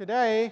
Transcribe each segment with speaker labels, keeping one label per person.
Speaker 1: Today,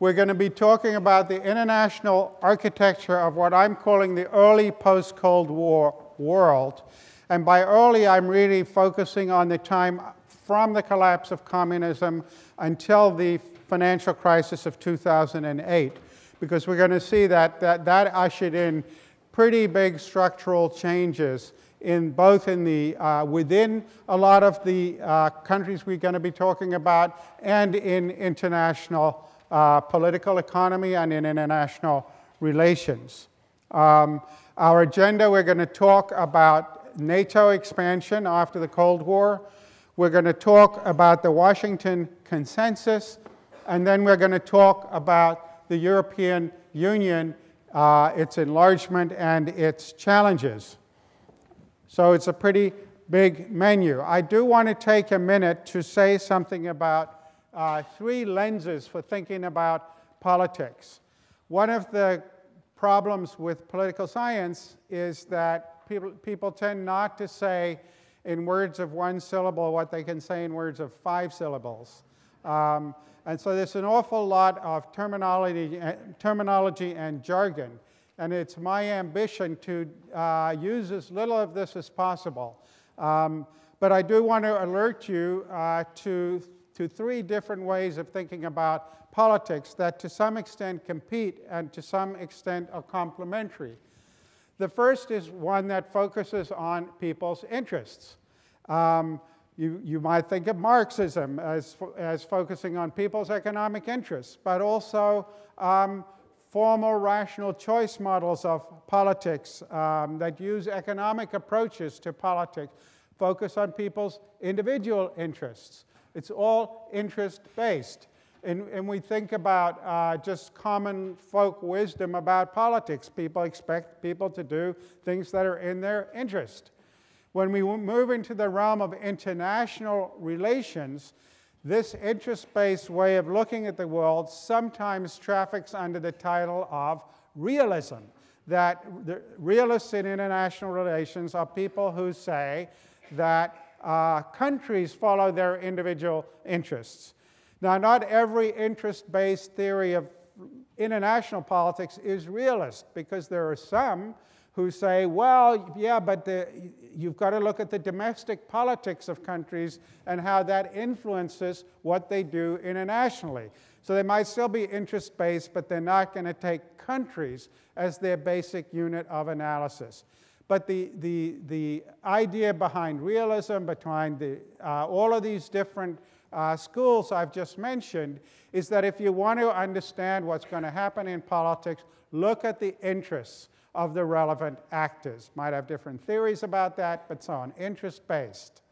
Speaker 1: we're going to be talking about the international architecture of what I'm calling the early post Cold War world. And by early, I'm really focusing on the time from the collapse of communism until the financial crisis of 2008, because we're going to see that that, that ushered in pretty big structural changes in both in the uh, within a lot of the uh, countries we're going to be talking about and in international uh, political economy and in international relations. Um, our agenda, we're going to talk about NATO expansion after the Cold War. We're going to talk about the Washington Consensus, and then we're going to talk about the European Union, uh, its enlargement, and its challenges. So it's a pretty big menu. I do want to take a minute to say something about uh, three lenses for thinking about politics. One of the problems with political science is that people, people tend not to say in words of one syllable what they can say in words of five syllables. Um, and so there's an awful lot of terminology, uh, terminology and jargon. And it's my ambition to uh, use as little of this as possible. Um, but I do want to alert you uh, to, to three different ways of thinking about politics that to some extent compete and to some extent are complementary. The first is one that focuses on people's interests. Um, you, you might think of Marxism as, as focusing on people's economic interests, but also um, formal rational choice models of politics um, that use economic approaches to politics focus on people's individual interests. It's all interest based. And, and we think about uh, just common folk wisdom about politics. People expect people to do things that are in their interest. When we move into the realm of international relations, this interest based way of looking at the world sometimes traffics under the title of realism. That the realists in international relations are people who say that uh, countries follow their individual interests. Now, not every interest based theory of international politics is realist because there are some who say, well, yeah, but the, you've got to look at the domestic politics of countries and how that influences what they do internationally. So they might still be interest based, but they're not going to take countries as their basic unit of analysis. But the, the, the idea behind realism, behind the, uh, all of these different uh, schools I've just mentioned, is that if you want to understand what's going to happen in politics, look at the interests of the relevant actors. Might have different theories about that, but so on, interest based.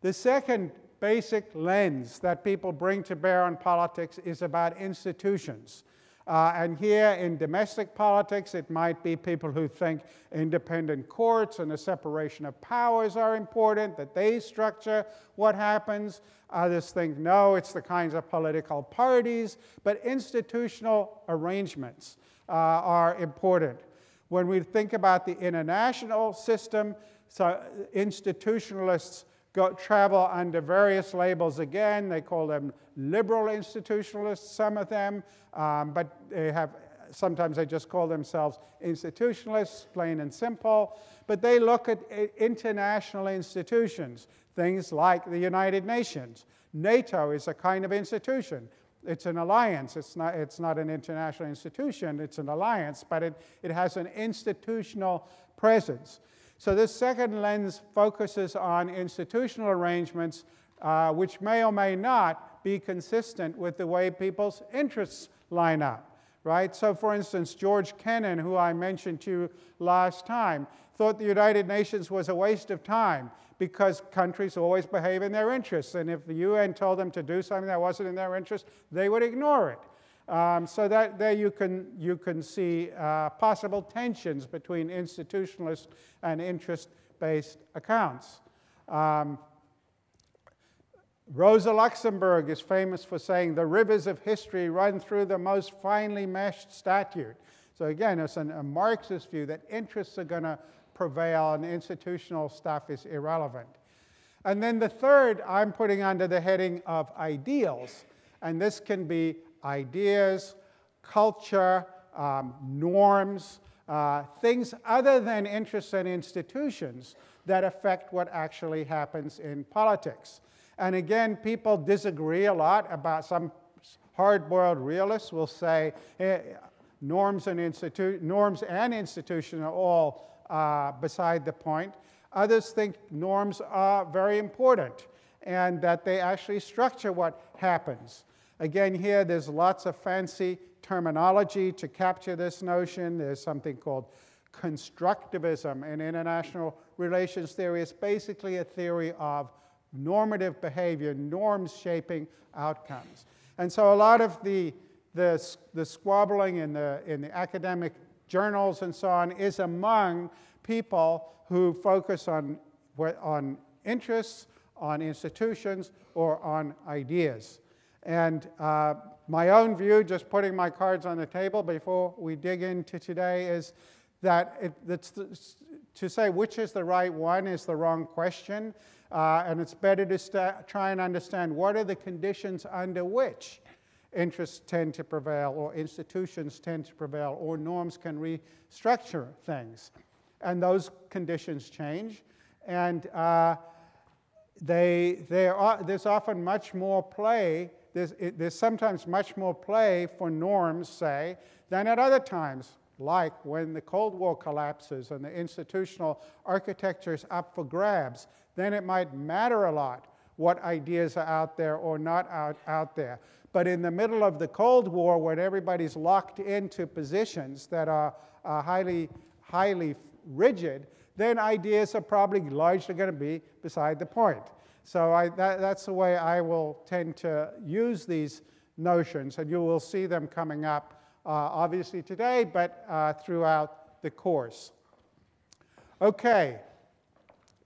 Speaker 1: The second basic lens that people bring to bear on politics is about institutions. Uh, and here in domestic politics, it might be people who think independent courts and the separation of powers are important, that they structure what happens. Others think, no, it's the kinds of political parties, but institutional arrangements uh, are important. When we think about the international system, so institutionalists go, travel under various labels again. They call them liberal institutionalists, some of them, um, but they have sometimes they just call themselves institutionalists, plain and simple. But they look at international institutions, things like the United Nations. NATO is a kind of institution. It's an alliance. It's not, it's not an international institution, it's an alliance, but it, it has an institutional presence. So this second lens focuses on institutional arrangements uh, which may or may not be consistent with the way people's interests line up, right? So for instance, George Kennan, who I mentioned to you last time, thought the United Nations was a waste of time because countries always behave in their interests. And if the UN told them to do something that wasn't in their interest, they would ignore it. Um, so that there you can, you can see uh, possible tensions between institutionalist and interest-based accounts. Um, Rosa Luxemburg is famous for saying the rivers of history run through the most finely meshed statute. So again, it's an, a Marxist view that interests are going to prevail and institutional stuff is irrelevant. And then the third I'm putting under the heading of ideals. And this can be ideas, culture, um, norms, uh, things other than interests and institutions that affect what actually happens in politics. And again, people disagree a lot about some hard-boiled realists will say eh, norms, and norms and institutions are all uh, beside the point. Others think norms are very important and that they actually structure what happens. Again, here there's lots of fancy terminology to capture this notion. There's something called constructivism in international relations theory. It's basically a theory of normative behavior, norms shaping outcomes. And so a lot of the, the, the squabbling in the, in the academic journals and so on is among people who focus on, on interests, on institutions, or on ideas. And uh, my own view, just putting my cards on the table before we dig into today, is that it, to say which is the right one is the wrong question. Uh, and it's better to try and understand what are the conditions under which interests tend to prevail, or institutions tend to prevail, or norms can restructure things. And those conditions change. And uh, they, they are, there's often much more play, there's, it, there's sometimes much more play for norms, say, than at other times, like when the Cold War collapses and the institutional architecture is up for grabs then it might matter a lot what ideas are out there or not out, out there. But in the middle of the Cold War, when everybody's locked into positions that are highly, highly rigid, then ideas are probably largely going to be beside the point. So I, that, that's the way I will tend to use these notions, and you will see them coming up uh, obviously today, but uh, throughout the course. Okay,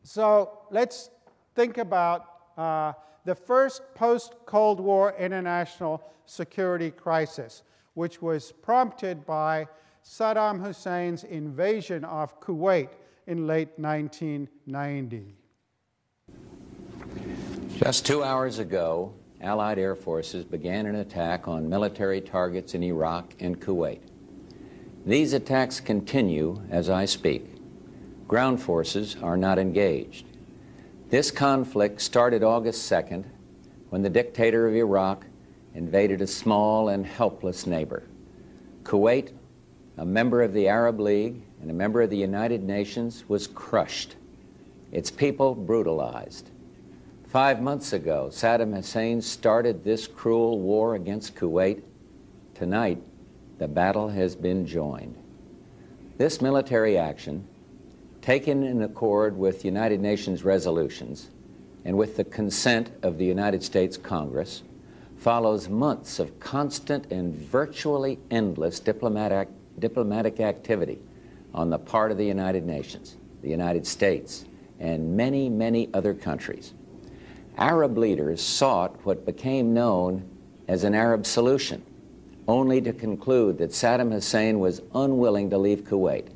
Speaker 1: so let's think about uh, the first post Cold War international security crisis, which was prompted by Saddam Hussein's invasion of Kuwait in late 1990.
Speaker 2: Just two hours ago, Allied air forces began an attack on military targets in Iraq and Kuwait. These attacks continue as I speak ground forces are not engaged. This conflict started August 2nd when the dictator of Iraq invaded a small and helpless neighbor. Kuwait, a member of the Arab League and a member of the United Nations, was crushed, its people brutalized. Five months ago, Saddam Hussein started this cruel war against Kuwait. Tonight, the battle has been joined. This military action taken in accord with United Nations resolutions and with the consent of the United States Congress, follows months of constant and virtually endless diplomatic, diplomatic activity on the part of the United Nations, the United States, and many, many other countries. Arab leaders sought what became known as an Arab solution, only to conclude that Saddam Hussein was unwilling to leave Kuwait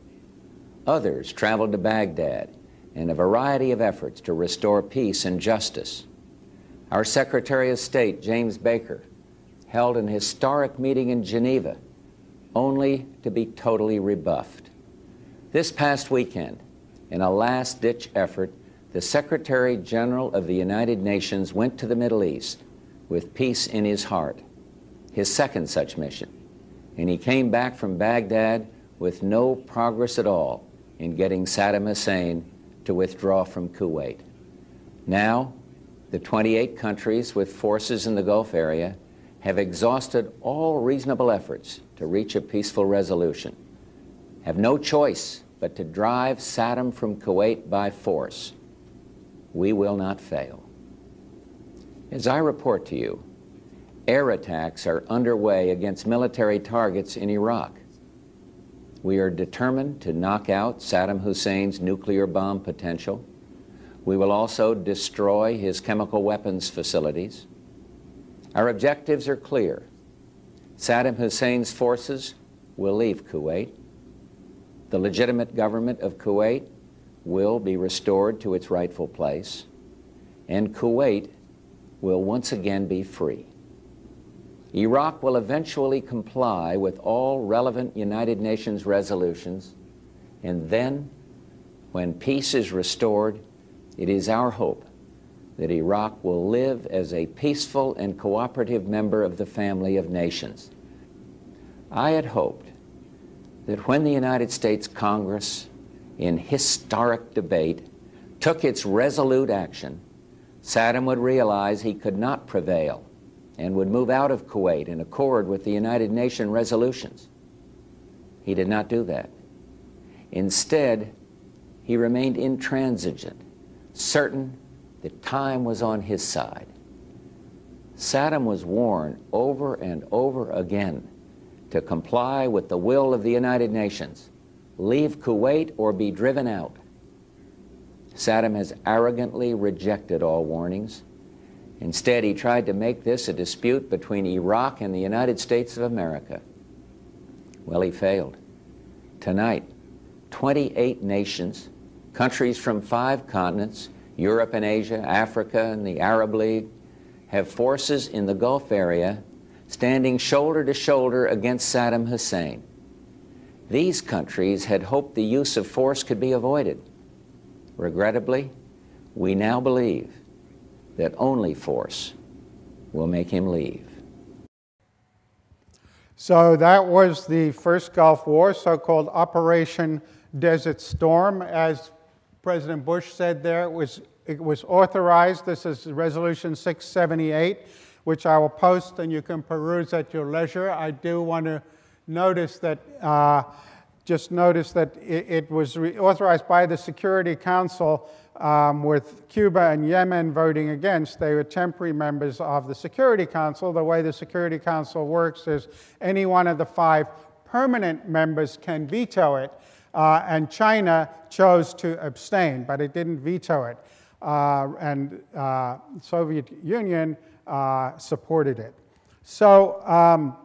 Speaker 2: Others traveled to Baghdad in a variety of efforts to restore peace and justice. Our Secretary of State, James Baker, held an historic meeting in Geneva only to be totally rebuffed. This past weekend, in a last ditch effort, the Secretary General of the United Nations went to the Middle East with peace in his heart, his second such mission, and he came back from Baghdad with no progress at all in getting Saddam Hussein to withdraw from Kuwait. Now, the 28 countries with forces in the Gulf area have exhausted all reasonable efforts to reach a peaceful resolution, have no choice but to drive Saddam from Kuwait by force. We will not fail. As I report to you, air attacks are underway against military targets in Iraq. We are determined to knock out Saddam Hussein's nuclear bomb potential. We will also destroy his chemical weapons facilities. Our objectives are clear. Saddam Hussein's forces will leave Kuwait. The legitimate government of Kuwait will be restored to its rightful place, and Kuwait will once again be free. Iraq will eventually comply with all relevant United Nations resolutions, and then, when peace is restored, it is our hope that Iraq will live as a peaceful and cooperative member of the family of nations. I had hoped that when the United States Congress, in historic debate, took its resolute action, Saddam would realize he could not prevail and would move out of Kuwait in accord with the United Nations resolutions. He did not do that. Instead, he remained intransigent, certain that time was on his side. Saddam was warned over and over again to comply with the will of the United Nations, leave Kuwait or be driven out. Saddam has arrogantly rejected all warnings. Instead, he tried to make this a dispute between Iraq and the United States of America. Well, he failed. Tonight, 28 nations, countries from five continents, Europe and Asia, Africa, and the Arab League, have forces in the Gulf area standing shoulder to shoulder against Saddam Hussein. These countries had hoped the use of force could be avoided. Regrettably, we now believe that only force will make him leave.
Speaker 1: So that was the first Gulf War, so called Operation Desert Storm. As President Bush said there, it was, it was authorized. This is Resolution 678, which I will post and you can peruse at your leisure. I do want to notice that. Uh, just notice that it, it was authorized by the Security Council um, with Cuba and Yemen voting against. They were temporary members of the Security Council. The way the Security Council works is any one of the five permanent members can veto it, uh, and China chose to abstain, but it didn't veto it. Uh, and uh, Soviet Union uh, supported it. So um,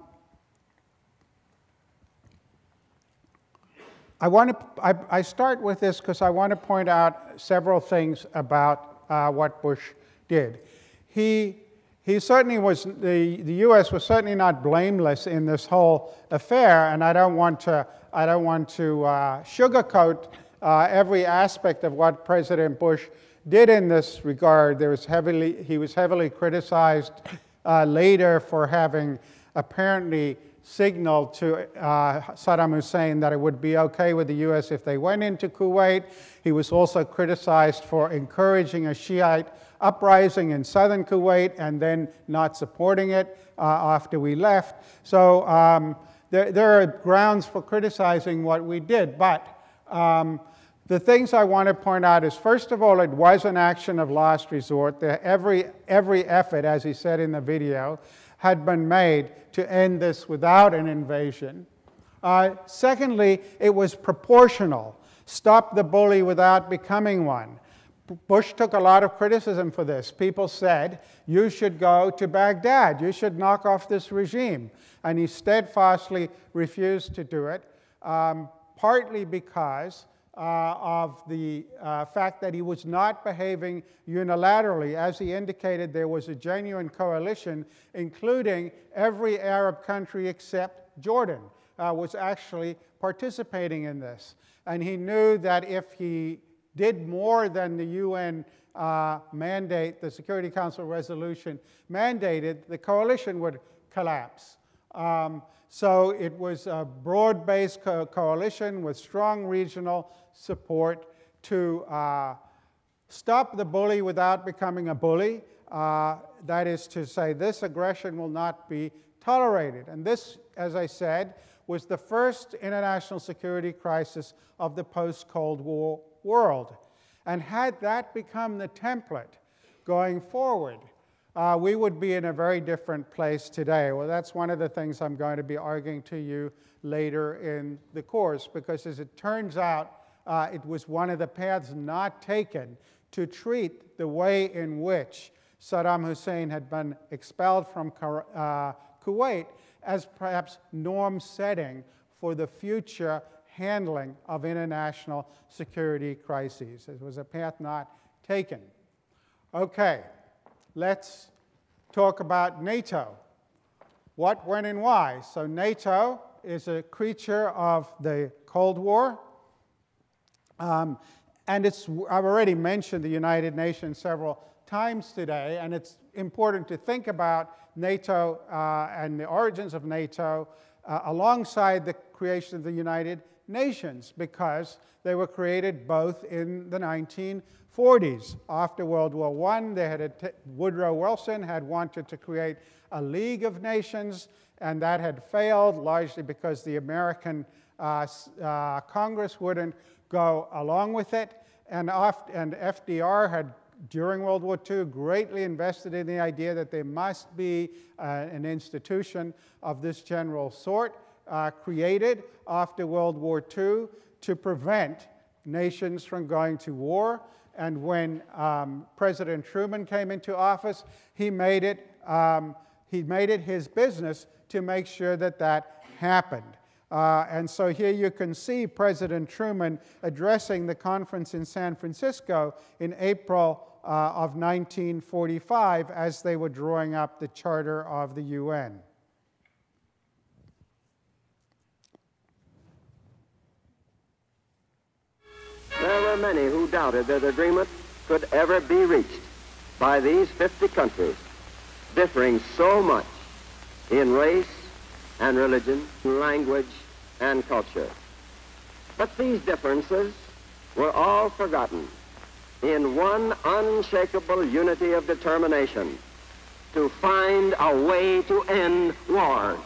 Speaker 1: I, want to, I, I start with this because I want to point out several things about uh, what Bush did. He, he certainly was, the, the U.S. was certainly not blameless in this whole affair, and I don't want to, I don't want to uh, sugarcoat uh, every aspect of what President Bush did in this regard. There was heavily, he was heavily criticized uh, later for having apparently signaled to uh, Saddam Hussein that it would be okay with the U.S. if they went into Kuwait. He was also criticized for encouraging a Shiite uprising in southern Kuwait and then not supporting it uh, after we left. So um, there, there, are grounds for criticizing what we did. But um, the things I want to point out is, first of all, it was an action of last resort. every, every effort, as he said in the video, had been made to end this without an invasion. Uh, secondly, it was proportional. Stop the bully without becoming one. Bush took a lot of criticism for this. People said, you should go to Baghdad, you should knock off this regime. And he steadfastly refused to do it, um, partly because uh, of the uh, fact that he was not behaving unilaterally. As he indicated, there was a genuine coalition, including every Arab country except Jordan uh, was actually participating in this. And he knew that if he did more than the UN uh, mandate, the Security Council resolution mandated, the coalition would collapse. Um, so it was a broad based co coalition with strong regional support to uh, stop the bully without becoming a bully. Uh, that is to say, this aggression will not be tolerated. And this, as I said, was the first international security crisis of the post Cold War world. And had that become the template going forward, uh, we would be in a very different place today. Well, that's one of the things I'm going to be arguing to you later in the course, because as it turns out, uh, it was one of the paths not taken to treat the way in which Saddam Hussein had been expelled from uh, Kuwait as perhaps norm setting for the future handling of international security crises. It was a path not taken. Okay let's talk about NATO. What, when, and why? So, NATO is a creature of the Cold War. Um, and it's, I've already mentioned the United Nations several times today, and it's important to think about NATO uh, and the origins of NATO uh, alongside the creation of the United Nations because they were created both in the 1940s. After World War I, they had Woodrow Wilson had wanted to create a League of Nations, and that had failed largely because the American uh, uh, Congress wouldn't go along with it. And, and FDR had during World War II greatly invested in the idea that there must be uh, an institution of this general sort uh, created after World War II to prevent nations from going to war. And when um, President Truman came into office, he made, it, um, he made it his business to make sure that that happened. Uh, and so here you can see President Truman addressing the conference in San Francisco in April uh, of 1945 as they were drawing up the Charter of the UN.
Speaker 3: There were many who doubted that agreement could ever be reached by these 50 countries, differing so much in race and religion, language and culture. But these differences were all forgotten in one unshakable unity of determination to find a way to end war.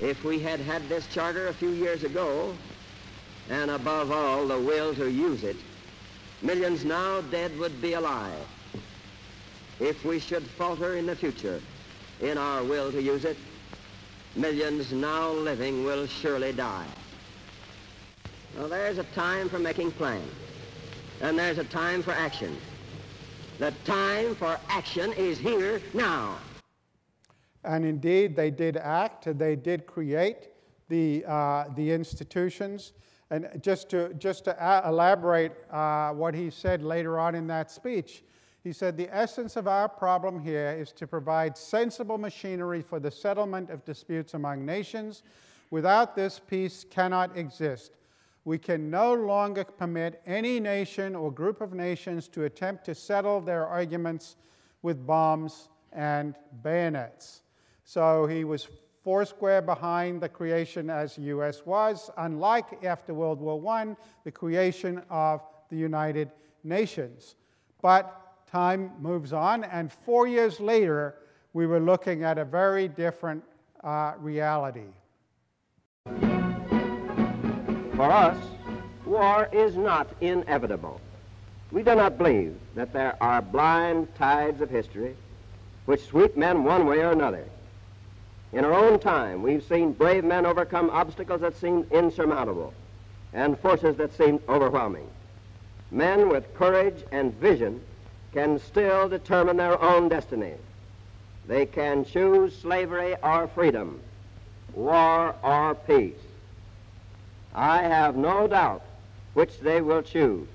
Speaker 3: If we had had this charter a few years ago, and above all the will to use it, millions now dead would be alive. If we should falter in the future in our will to use it, millions now living will surely die. Well, there's a time for making plans, and there's a time for action. The time for action is here now.
Speaker 1: And indeed, they did act, they did create the, uh, the institutions. And just to, just to elaborate uh, what he said later on in that speech, he said, The essence of our problem here is to provide sensible machinery for the settlement of disputes among nations. Without this, peace cannot exist we can no longer permit any nation or group of nations to attempt to settle their arguments with bombs and bayonets. So he was foursquare behind the creation as U.S. was, unlike after World War I, the creation of the United Nations. But time moves on, and four years later, we were looking at a very different uh, reality.
Speaker 3: For us, war is not inevitable. We do not believe that there are blind tides of history which sweep men one way or another. In our own time, we've seen brave men overcome obstacles that seemed insurmountable and forces that seemed overwhelming. Men with courage and vision can still determine their own destiny. They can choose slavery or freedom, war or peace. I have no doubt which they will choose.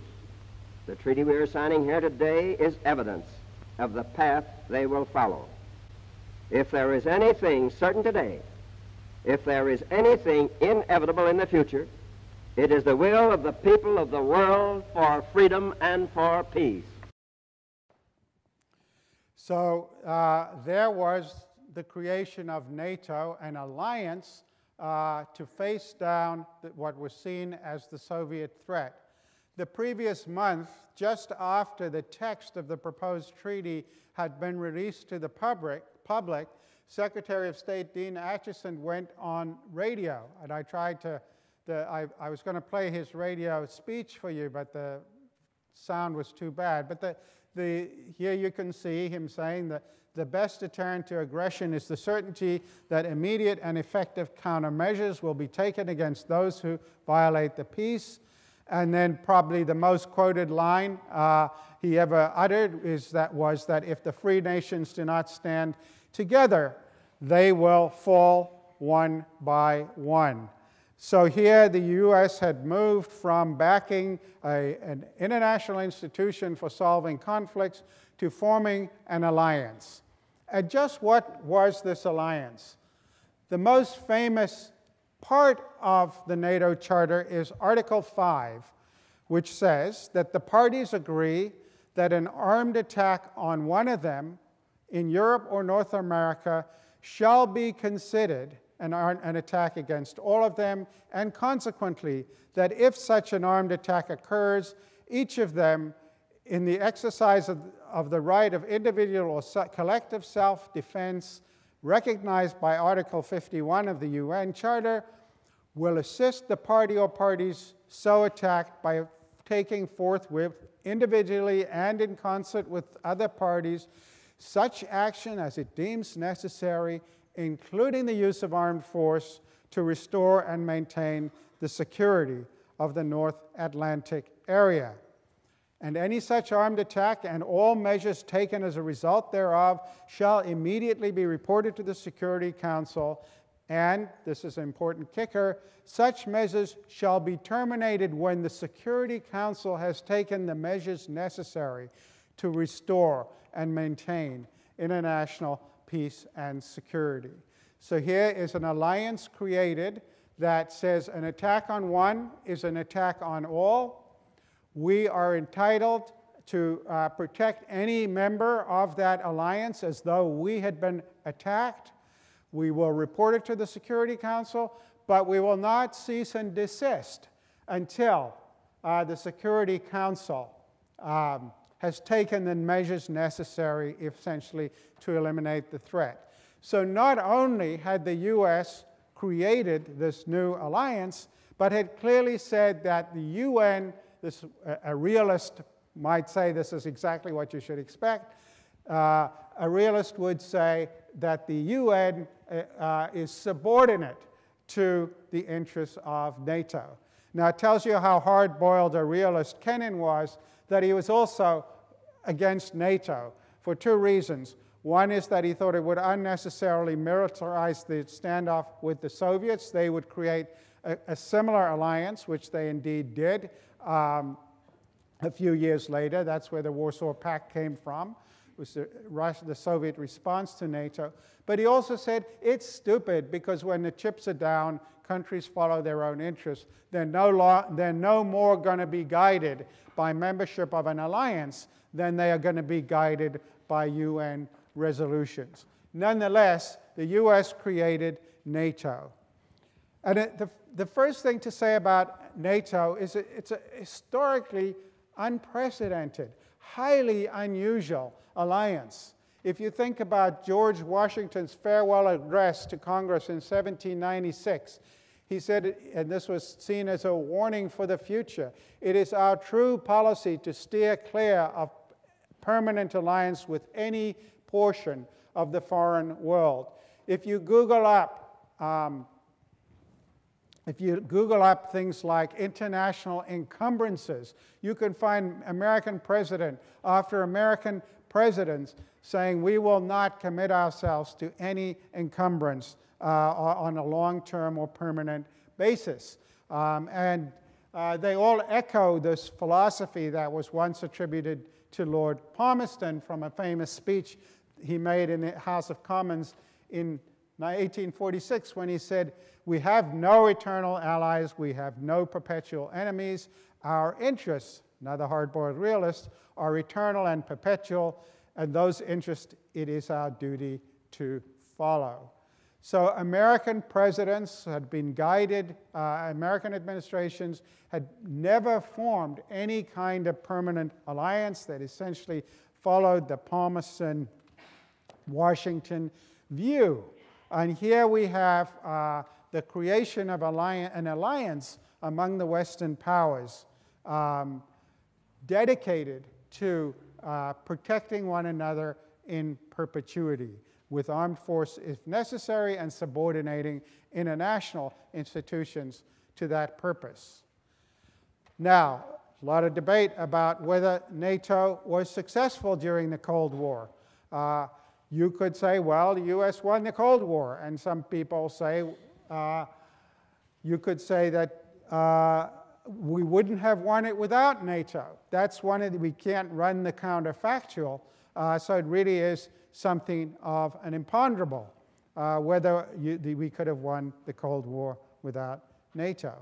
Speaker 3: The treaty we are signing here today is evidence of the path they will follow. If there is anything certain today, if there is anything inevitable in the future, it is the will of the people of the world for freedom and for peace.
Speaker 1: So uh, there was the creation of NATO, an alliance uh, to face down what was seen as the Soviet threat. The previous month, just after the text of the proposed treaty had been released to the public, public Secretary of State Dean Acheson went on radio, and I tried to, the, I, I was going to play his radio speech for you, but the sound was too bad. But the, the, here you can see him saying that the best deterrent to aggression is the certainty that immediate and effective countermeasures will be taken against those who violate the peace. And then probably the most quoted line uh, he ever uttered is that was that if the free nations do not stand together, they will fall one by one. So here the U.S. had moved from backing a, an international institution for solving conflicts to forming an alliance. And just what was this alliance? The most famous part of the NATO Charter is Article 5, which says that the parties agree that an armed attack on one of them in Europe or North America shall be considered an, an, attack against all of them, and consequently, that if such an armed attack occurs, each of them, in the exercise of, of the right of individual or collective self defense recognized by Article 51 of the UN Charter, will assist the party or parties so attacked by taking forthwith, individually and in concert with other parties, such action as it deems necessary, including the use of armed force, to restore and maintain the security of the North Atlantic area. And any such armed attack and all measures taken as a result thereof shall immediately be reported to the Security Council and, this is an important kicker, such measures shall be terminated when the Security Council has taken the measures necessary to restore and maintain international peace and security. So here is an alliance created that says an attack on one is an attack on all. We are entitled to uh, protect any member of that alliance as though we had been attacked. We will report it to the Security Council, but we will not cease and desist until uh, the Security Council um, has taken the measures necessary, essentially, to eliminate the threat. So not only had the U.S. created this new alliance, but had clearly said that the UN, this, a realist might say this is exactly what you should expect. Uh, a realist would say that the UN uh, is subordinate to the interests of NATO. Now, it tells you how hard boiled a realist Kennan was, that he was also against NATO for two reasons. One is that he thought it would unnecessarily militarize the standoff with the Soviets. They would create a, a similar alliance, which they indeed did um, a few years later. That's where the Warsaw Pact came from was the, Russia, the Soviet response to NATO. But he also said it's stupid because when the chips are down, countries follow their own interests. They're no, they're no more going to be guided by membership of an alliance than they are going to be guided by UN resolutions. Nonetheless, the US created NATO. And it, the, the first thing to say about NATO is it, it's historically unprecedented, highly unusual alliance. If you think about George Washington's farewell address to Congress in 1796, he said, and this was seen as a warning for the future it is our true policy to steer clear of permanent alliance with any portion of the foreign world. If you Google up um, if you Google up things like international encumbrances, you can find American president after American presidents saying we will not commit ourselves to any encumbrance uh, on a long term or permanent basis. Um, and uh, they all echo this philosophy that was once attributed to Lord Palmerston from a famous speech he made in the House of Commons in 1846 when he said, We have no eternal allies, we have no perpetual enemies. Our interests, another hard boiled realist, are eternal and perpetual, and those interests it is our duty to follow. So, American presidents had been guided, uh, American administrations had never formed any kind of permanent alliance that essentially followed the Palmerston Washington view. And here we have uh, the creation of an alliance among the Western powers um, dedicated to uh, protecting one another in perpetuity with armed force if necessary and subordinating international institutions to that purpose. Now, a lot of debate about whether NATO was successful during the Cold War. Uh, you could say, well, the US won the Cold War. And some people say, uh, you could say that uh, we wouldn't have won it without NATO. That's one of the, we can't run the counterfactual Uh, so it really is something of an imponderable uh, whether you, the, we could have won the Cold War without NATO.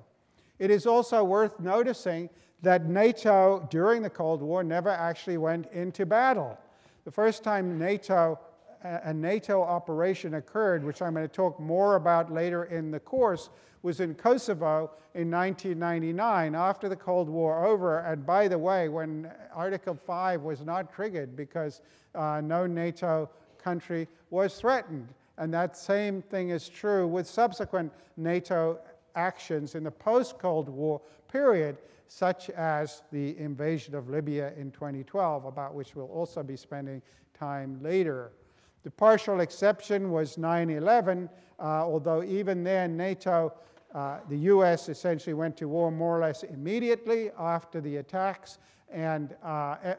Speaker 1: It is also worth noticing that NATO during the Cold War never actually went into battle. The first time NATO a NATO operation occurred, which I'm going to talk more about later in the course, was in Kosovo in 1999, after the Cold War over. And by the way, when Article 5 was not triggered because uh, no NATO country was threatened. And that same thing is true with subsequent NATO actions in the post Cold War period, such as the invasion of Libya in 2012, about which we'll also be spending time later. The partial exception was 9 11, uh, although even then, NATO, uh, the US essentially went to war more or less immediately after the attacks, and uh,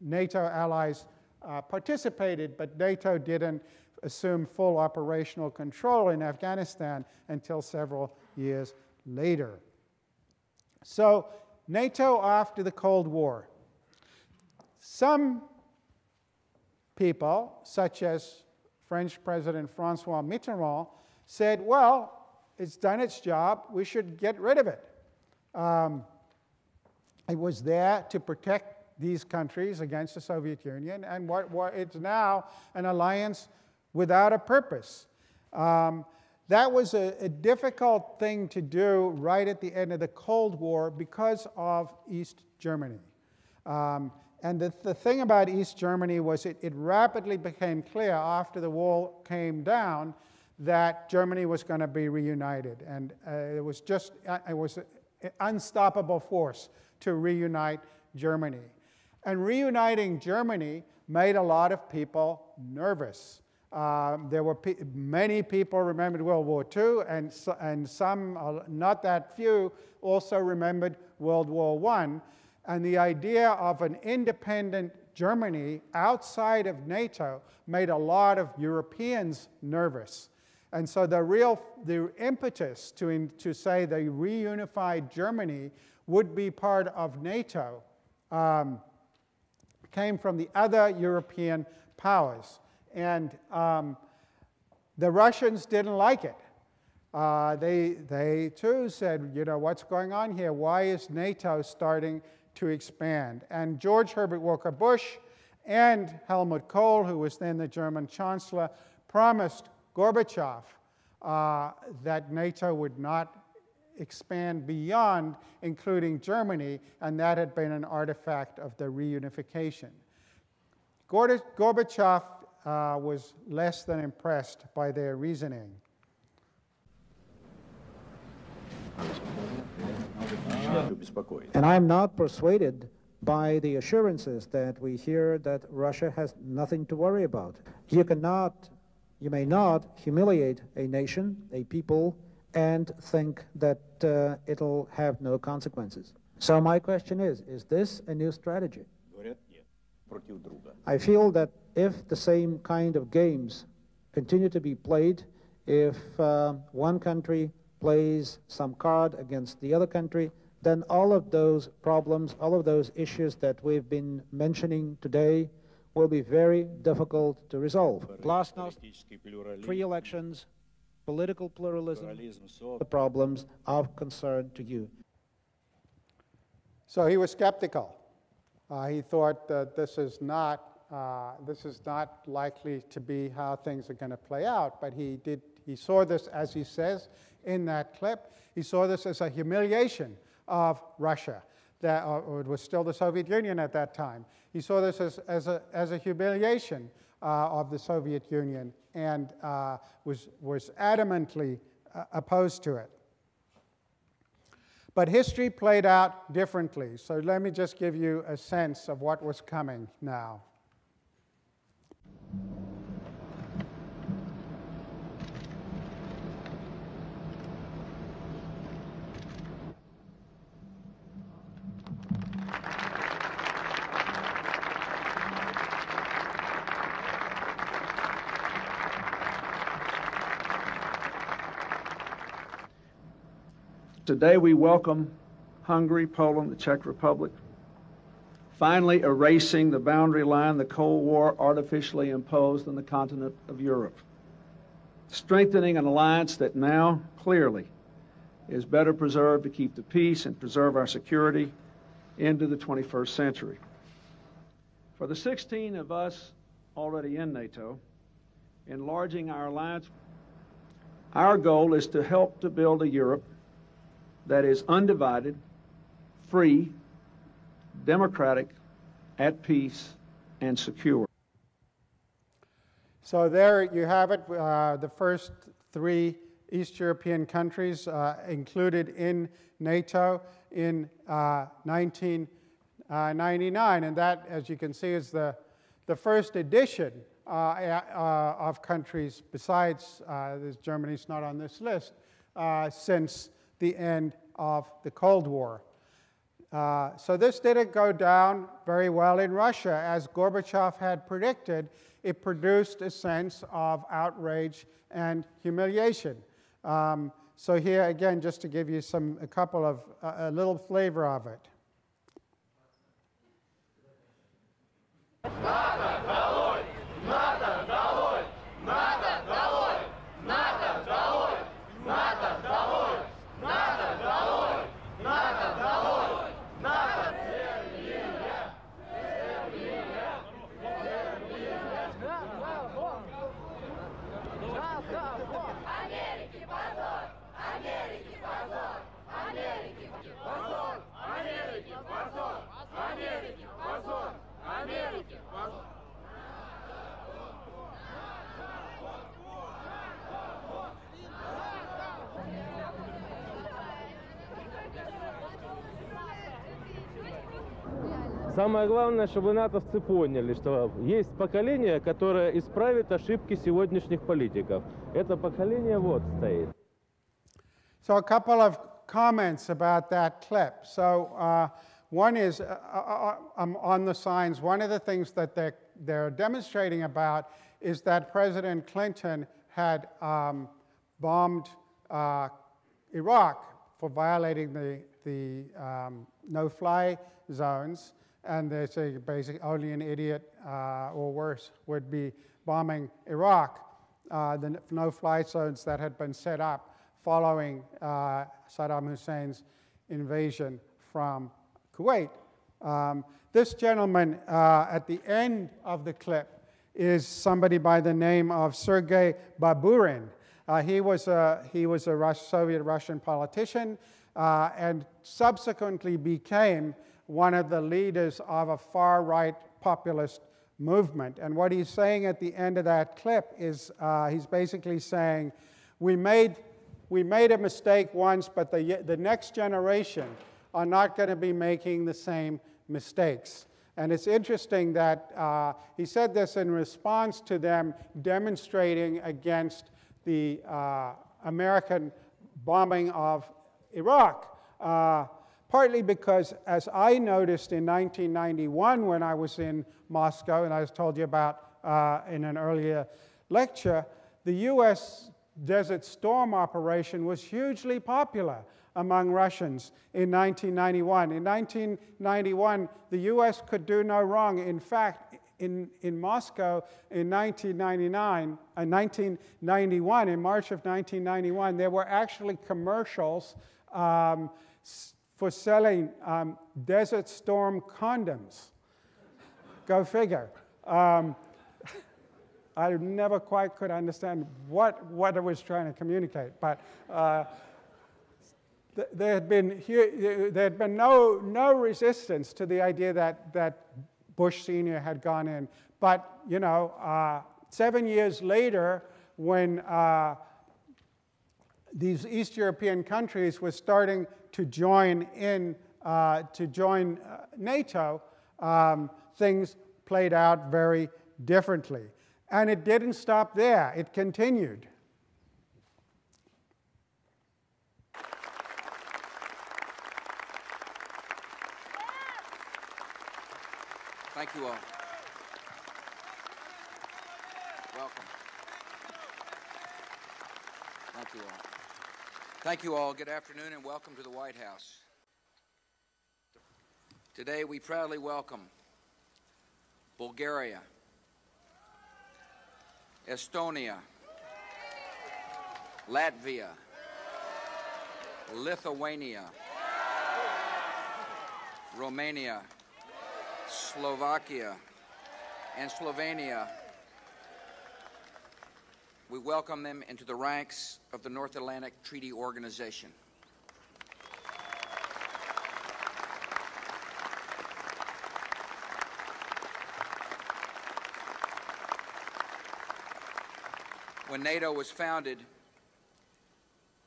Speaker 1: NATO allies uh, participated, but NATO didn't assume full operational control in Afghanistan until several years later. So, NATO after the Cold War. Some people, such as French President Francois Mitterrand, said, well, it's done its job, we should get rid of it. Um, it was there to protect these countries against the Soviet Union, and what, what it's now an alliance without a purpose. Um, that was a, a, difficult thing to do right at the end of the Cold War because of East Germany. Um, and the, the thing about East Germany was it, it rapidly became clear after the wall came down that Germany was going to be reunited. And uh, it was just, uh, it was an unstoppable force to reunite Germany. And reuniting Germany made a lot of people nervous. Um, there were pe many people remembered World War II, and, so, and some, uh, not that few, also remembered World War I. And the idea of an independent Germany outside of NATO made a lot of Europeans nervous. And so the real the impetus to, in, to say the reunified Germany would be part of NATO um, came from the other European powers. And um, the Russians didn't like it. Uh, they, they too said, you know, what's going on here? Why is NATO starting to expand. And George Herbert Walker Bush and Helmut Kohl, who was then the German chancellor, promised Gorbachev uh, that NATO would not expand beyond, including Germany, and that had been an artifact of the reunification. Gorbachev uh, was less than impressed by their reasoning.
Speaker 4: And I'm not persuaded by the assurances that we hear that Russia has nothing to worry about. You cannot, you may not humiliate a nation, a people, and think that uh, it'll have no consequences. So my question is, is this a new strategy? I feel that if the same kind of games continue to be played, if uh, one country plays some card against the other country, then all of those problems, all of those issues that we've been mentioning today will be very difficult to resolve. Glasnost, free elections, political pluralism, the problems of concern to you.
Speaker 1: So he was skeptical. Uh, he thought that this is not uh, this is not likely to be how things are going to play out. But he did he saw this, as he says in that clip, he saw this as a humiliation of Russia. That, or it was still the Soviet Union at that time. He saw this as, as, a, as a humiliation uh, of the Soviet Union and uh, was, was adamantly uh, opposed to it. But history played out differently. So let me just give you a sense of what was coming now.
Speaker 5: Today we welcome Hungary, Poland, the Czech Republic, finally erasing the boundary line the Cold War artificially imposed on the continent of Europe, strengthening an alliance that now clearly is better preserved to keep the peace and preserve our security into the 21st century. For the 16 of us already in NATO, enlarging our alliance, our goal is to help to build a Europe that is undivided, free, democratic, at peace, and secure.
Speaker 1: So there you have it, uh, the first three East European countries uh, included in NATO in uh, 1999. And that, as you can see, is the, the first edition uh, uh, of countries, besides uh, Germany's not on this list, since the end of the Cold War. Uh, so this didn't go down very well in Russia. As Gorbachev had predicted, it produced a sense of outrage and humiliation. Um, so here again, just to give you some a couple of uh, a little flavor of it.
Speaker 6: Самое главное, чтобы натовцы поняли, что есть поколение, которое исправит ошибки сегодняшних политиков. Это поколение вот стоит.
Speaker 1: So a couple of comments about that clip. So uh, one is uh, uh, uh um, on the signs, one of the things that they're, they're demonstrating about is that President Clinton had um, bombed uh, Iraq for violating the, the um, no-fly zones and they say basically only an idiot uh, or worse would be bombing Iraq, uh, the no-fly zones that had been set up following uh, Saddam Hussein's invasion from Kuwait. Um, this gentleman uh, at the end of the clip is somebody by the name of Sergei Baburin. Uh, he was a, he was a Rus Soviet Russian politician uh, and subsequently became one of the leaders of a far right populist movement. And what he's saying at the end of that clip is uh, he's basically saying, we made, we made a mistake once, but the, the next generation are not going to be making the same mistakes. And it's interesting that uh, he said this in response to them demonstrating against the uh, American bombing of Iraq. Partly because, as I noticed in 1991 when I was in Moscow, and I told you about uh, in an earlier lecture, the US Desert Storm operation was hugely popular among Russians in 1991. In 1991, the US could do no wrong. In fact, in, in Moscow in 1999, uh, 1991, in March of 1991, there were actually commercials um, for selling um, Desert Storm condoms. Go figure. Um, I never quite could understand what, what it was trying to communicate, but uh, th there had been, there had been no, no resistance to the idea that, that Bush Sr. had gone in. But, you know, uh, seven years later, when uh, these East European countries were starting to join in, uh, to join uh, NATO, um, things played out very differently. And it didn't stop there, it continued.
Speaker 7: Thank you all. Welcome. Thank you all. Thank you all. Good afternoon and welcome to the White House. Today we proudly welcome Bulgaria, Estonia, Latvia, Lithuania, Romania, Slovakia, and Slovenia. We welcome them into the ranks of the North Atlantic Treaty Organization. When NATO was founded,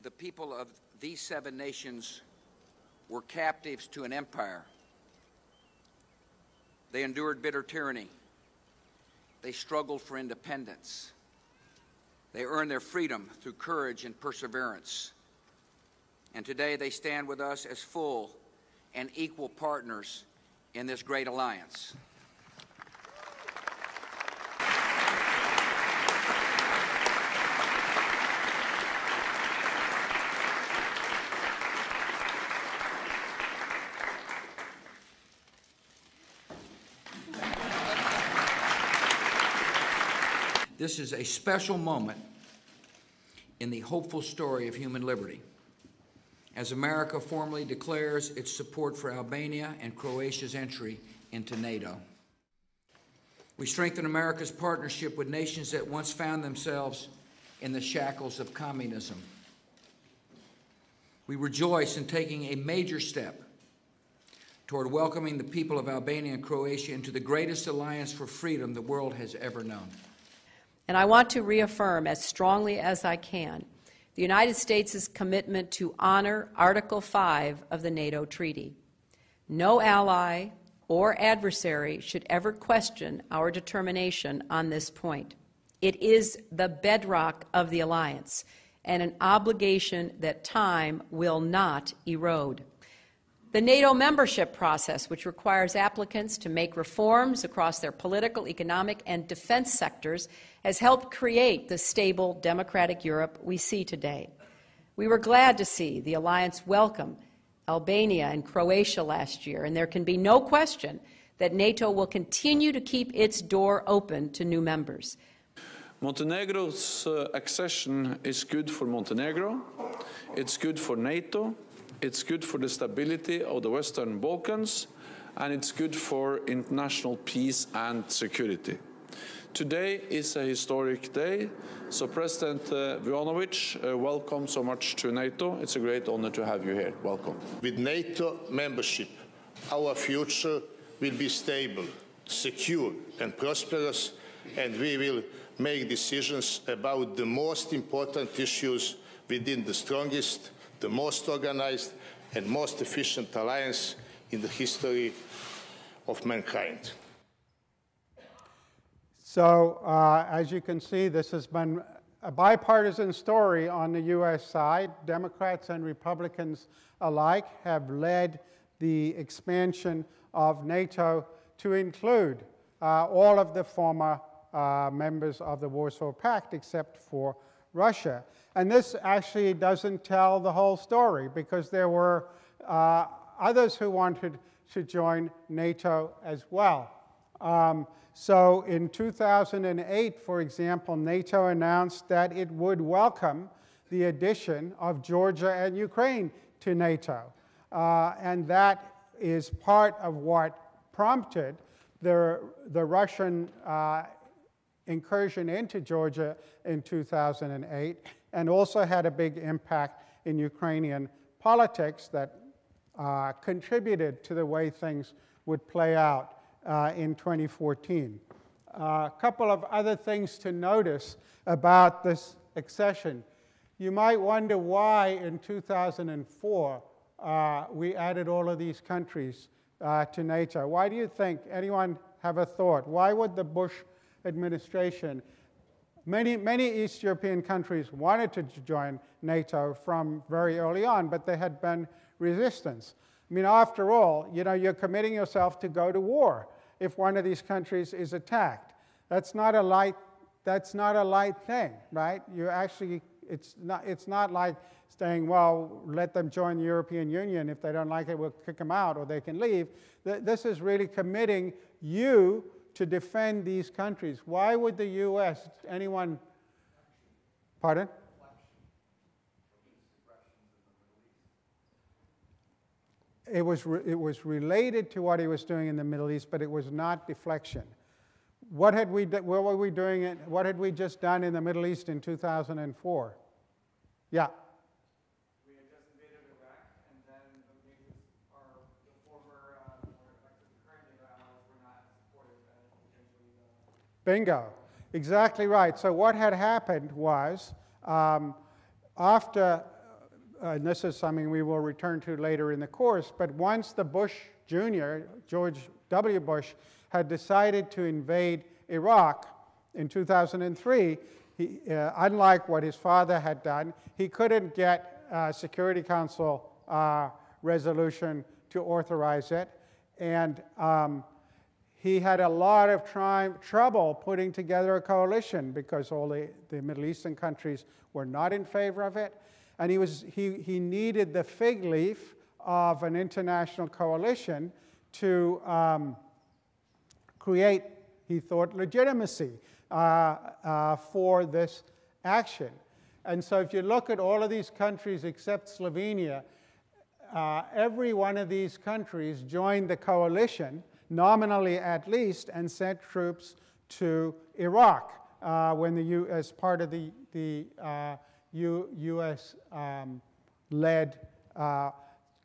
Speaker 7: the people of these seven nations were captives to an empire. They endured bitter tyranny. They struggled for independence. They earned their freedom through courage and perseverance. And today they stand with us as full and equal partners in this great alliance. This is a special moment in the hopeful story of human liberty. As America formally declares its support for Albania and Croatia's entry into NATO. We strengthen America's partnership with nations that once found themselves in the shackles of communism. We rejoice in taking a major step toward welcoming the people of Albania and Croatia into the greatest alliance for freedom the world has ever known.
Speaker 8: And I want to reaffirm as strongly as I can the United States' commitment to honor Article 5 of the NATO Treaty. No ally or adversary should ever question our determination on this point. It is the bedrock of the alliance and an obligation that time will not erode. The NATO membership process, which requires applicants to make reforms across their political, economic, and defense sectors, has helped create the stable democratic Europe we see today. We were glad to see the alliance welcome Albania and Croatia last year, and there can be no question that NATO will continue to keep its door open to new members.
Speaker 9: Montenegro's uh, accession is good for Montenegro, it's good for NATO, it's good for the stability of the Western Balkans, and it's good for international peace and security. Today is a historic day, so President uh, Vujanovic, uh, welcome so much to NATO. It's a great honor to have you here. Welcome.
Speaker 10: With NATO membership, our future will be stable, secure, and prosperous, and we will make decisions about the most important issues within the strongest, the most organized, and most efficient alliance in the history of mankind.
Speaker 1: So, uh, as you can see, this has been a bipartisan story on the U.S. side. Democrats and Republicans alike have led the expansion of NATO to include uh, all of the former uh, members of the Warsaw Pact except for Russia. And this actually doesn't tell the whole story because there were uh, others who wanted to join NATO as well. Um, so in 2008, for example, NATO announced that it would welcome the addition of Georgia and Ukraine to NATO. Uh, and that is part of what prompted the, the Russian uh, incursion into Georgia in 2008 and also had a big impact in Ukrainian politics that uh, contributed to the way things would play out uh, in 2014. A uh, couple of other things to notice about this accession. You might wonder why in 2004 uh, we added all of these countries uh, to NATO. Why do you think? Anyone have a thought? Why would the Bush administration, many, many East European countries wanted to join NATO from very early on, but there had been resistance. I mean, after all, you know, you're committing yourself to go to war if one of these countries is attacked. That's not a light, that's not a light thing, right? You actually, it's not, it's not like saying, well, let them join the European Union. If they don't like it, we'll kick them out or they can leave. This is really committing you to defend these countries. Why would the U.S., anyone, pardon? It was, it was related to what he was doing in the Middle East, but it was not deflection. What had we, what were we doing, in, what had we just done in the Middle East in 2004? Yeah.
Speaker 11: We had just invaded Iraq, and then the natives, our, the former, uh, or like the current NATO allies were not supportive and potentially the
Speaker 1: Bingo. Exactly right. So, what had happened was um, after, uh, and this is something we will return to later in the course, but once the Bush Jr., George W. Bush, had decided to invade Iraq in 2003, he, uh, unlike what his father had done, he couldn't get a Security Council uh, resolution to authorize it. And um, he had a lot of trouble putting together a coalition because all the, the Middle Eastern countries were not in favor of it. And he, was, he, he needed the fig leaf of an international coalition to um, create, he thought, legitimacy uh, uh, for this action. And so if you look at all of these countries except Slovenia, uh, every one of these countries joined the coalition, nominally at least, and sent troops to Iraq uh, when the U, as part of the, the uh, U, U.S. Um, led uh,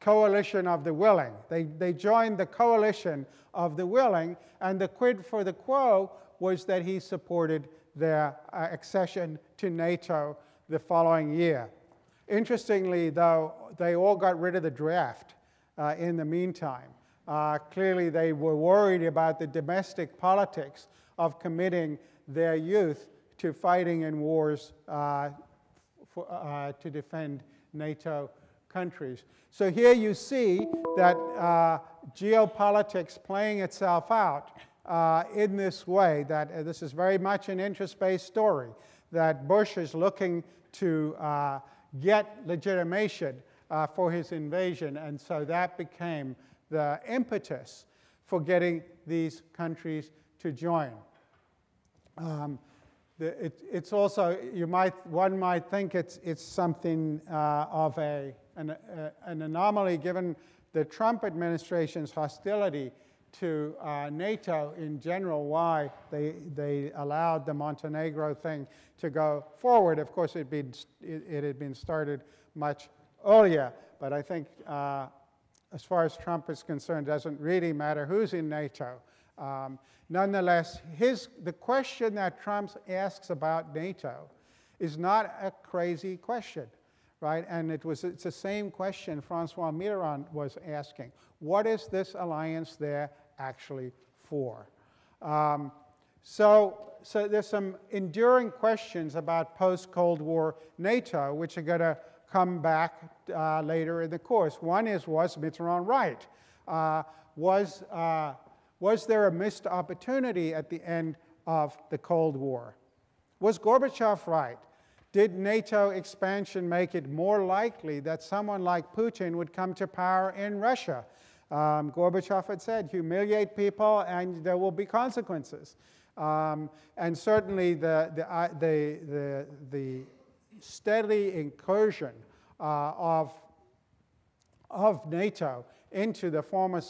Speaker 1: coalition of the willing. They, they joined the coalition of the willing, and the quid for the quo was that he supported their uh, accession to NATO the following year. Interestingly, though, they all got rid of the draft uh, in the meantime. Uh, clearly, they were worried about the domestic politics of committing their youth to fighting in wars uh, for, uh, to defend NATO countries. So here you see that uh, geopolitics playing itself out uh, in this way, that uh, this is very much an interest-based story, that Bush is looking to get legitimation for his invasion, and so that became the impetus for getting these countries to join. Um, the, it, it's also, you might, one might think it's, it's something uh, of a, an, uh, an anomaly given the Trump administration's hostility to uh, NATO in general, why they, they allowed the Montenegro thing to go forward. Of course, it'd been, it, it had been started much earlier, but I think uh, as far as Trump is concerned, doesn't really matter who's in NATO. Um, nonetheless, his, the question that Trump asks about NATO is not a crazy question right? And it was, it's the same question Francois Mitterrand was asking. What is this alliance there actually for? Um, so, so there's some enduring questions about post-Cold War NATO, which are going to come back uh, later in the course. One is, was Mitterrand right? Uh, was, uh, was there a missed opportunity at the end of the Cold War? Was Gorbachev right? Did NATO expansion make it more likely that someone like Putin would come to power in Russia? Um, Gorbachev had said, humiliate people and there will be consequences. Um, and certainly the, the, the, the, the, steady incursion uh, of, of NATO into the former,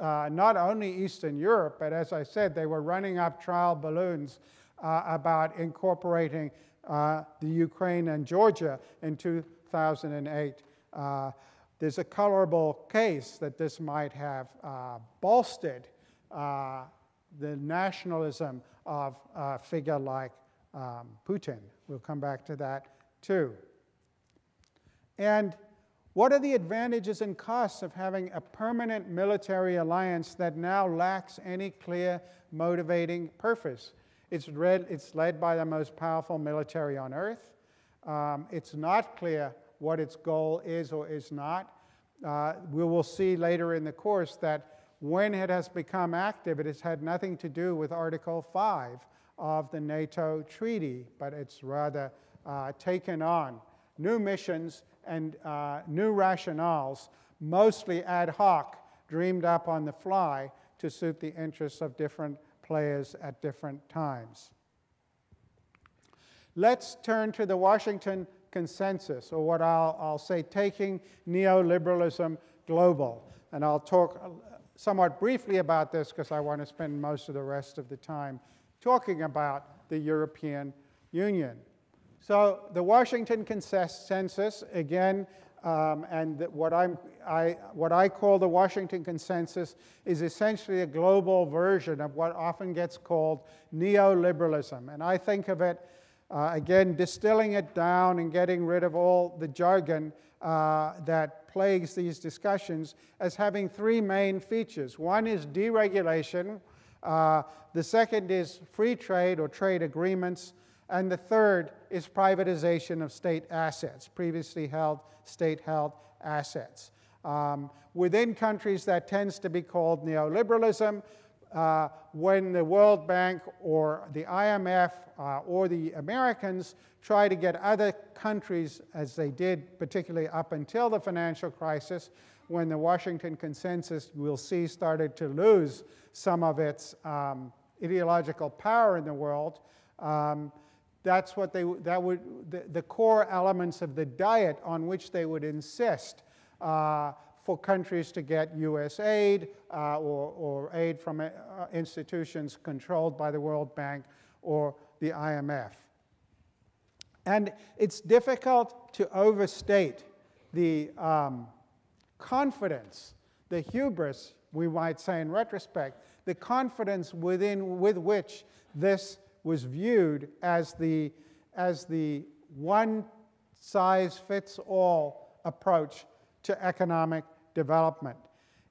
Speaker 1: uh, not only Eastern Europe, but as I said, they were running up trial balloons uh, about incorporating the Ukraine and Georgia in 2008. Uh, there's a colorable case that this might have uh, bolstered uh, the nationalism of a figure like um, Putin. We'll come back to that too. And what are the advantages and costs of having a permanent military alliance that now lacks any clear motivating purpose? It's, read, it's led by the most powerful military on earth. Um, it's not clear what its goal is or is not. Uh, we will see later in the course that when it has become active, it has had nothing to do with Article 5 of the NATO treaty, but it's rather uh, taken on new missions and uh, new rationales, mostly ad hoc, dreamed up on the fly to suit the interests of different players at different times. Let's turn to the Washington Consensus, or what I'll, I'll say, taking neoliberalism global. And I'll talk somewhat briefly about this because I want to spend most of the rest of the time talking about the European Union. So the Washington Consensus, again, um, and what, I'm, I, what I call the Washington Consensus is essentially a global version of what often gets called neoliberalism. And I think of it, uh, again, distilling it down and getting rid of all the jargon uh, that plagues these discussions as having three main features. One is deregulation, uh, the second is free trade or trade agreements, and the third is privatization of state assets, previously held state held assets. Um, within countries, that tends to be called neoliberalism. Uh, when the World Bank or the IMF uh, or the Americans try to get other countries, as they did particularly up until the financial crisis, when the Washington Consensus, we'll see, started to lose some of its um, ideological power in the world, um, that's what they, that would, the, the, core elements of the diet on which they would insist uh, for countries to get US aid uh, or, or, aid from uh, institutions controlled by the World Bank or the IMF. And it's difficult to overstate the um, confidence, the hubris, we might say in retrospect, the confidence within, with which this was viewed as the, as the one size fits all approach to economic development.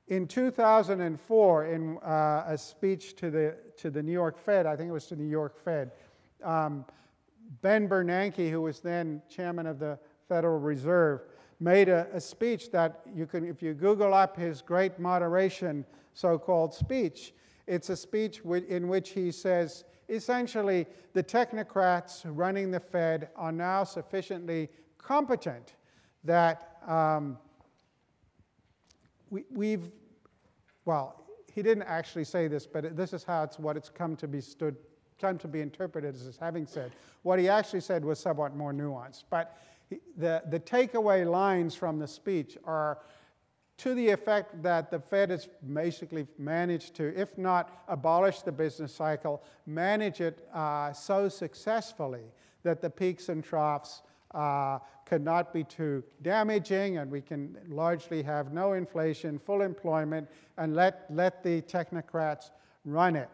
Speaker 1: In 2004, in uh, a speech to the, to the New York Fed, I think it was to the New York Fed, um, Ben Bernanke, who was then chairman of the Federal Reserve, made a, a, speech that you can, if you Google up his great moderation so called speech, it's a speech in which he says essentially the technocrats running the Fed are now sufficiently competent that um, we, have well, he didn't actually say this, but this is how it's what it's come to be stood, come to be interpreted as having said. What he actually said was somewhat more nuanced. But he, the, the takeaway lines from the speech are to the effect that the Fed has basically managed to, if not abolish the business cycle, manage it uh, so successfully that the peaks and troughs uh, cannot be too damaging, and we can largely have no inflation, full employment, and let, let the technocrats run it.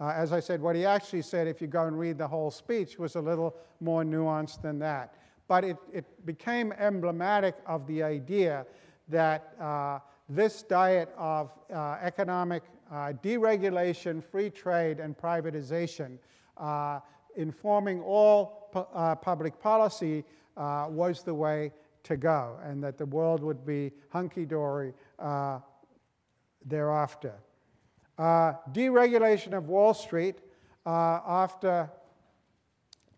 Speaker 1: Uh, as I said, what he actually said, if you go and read the whole speech, was a little more nuanced than that. But it, it became emblematic of the idea that uh, this diet of uh, economic uh, deregulation, free trade, and privatization uh, informing all pu uh, public policy uh, was the way to go, and that the world would be hunky dory thereafter. deregulation of Wall Street after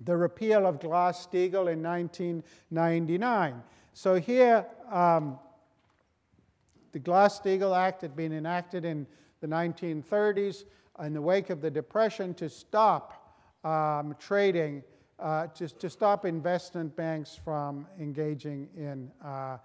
Speaker 1: the repeal of Glass-Steagall in 1999. So here, um, the Glass-Steagall Act had been enacted in the 1930s in the wake of the Depression to stop um, trading, uh, to, to stop investment banks from engaging in uh,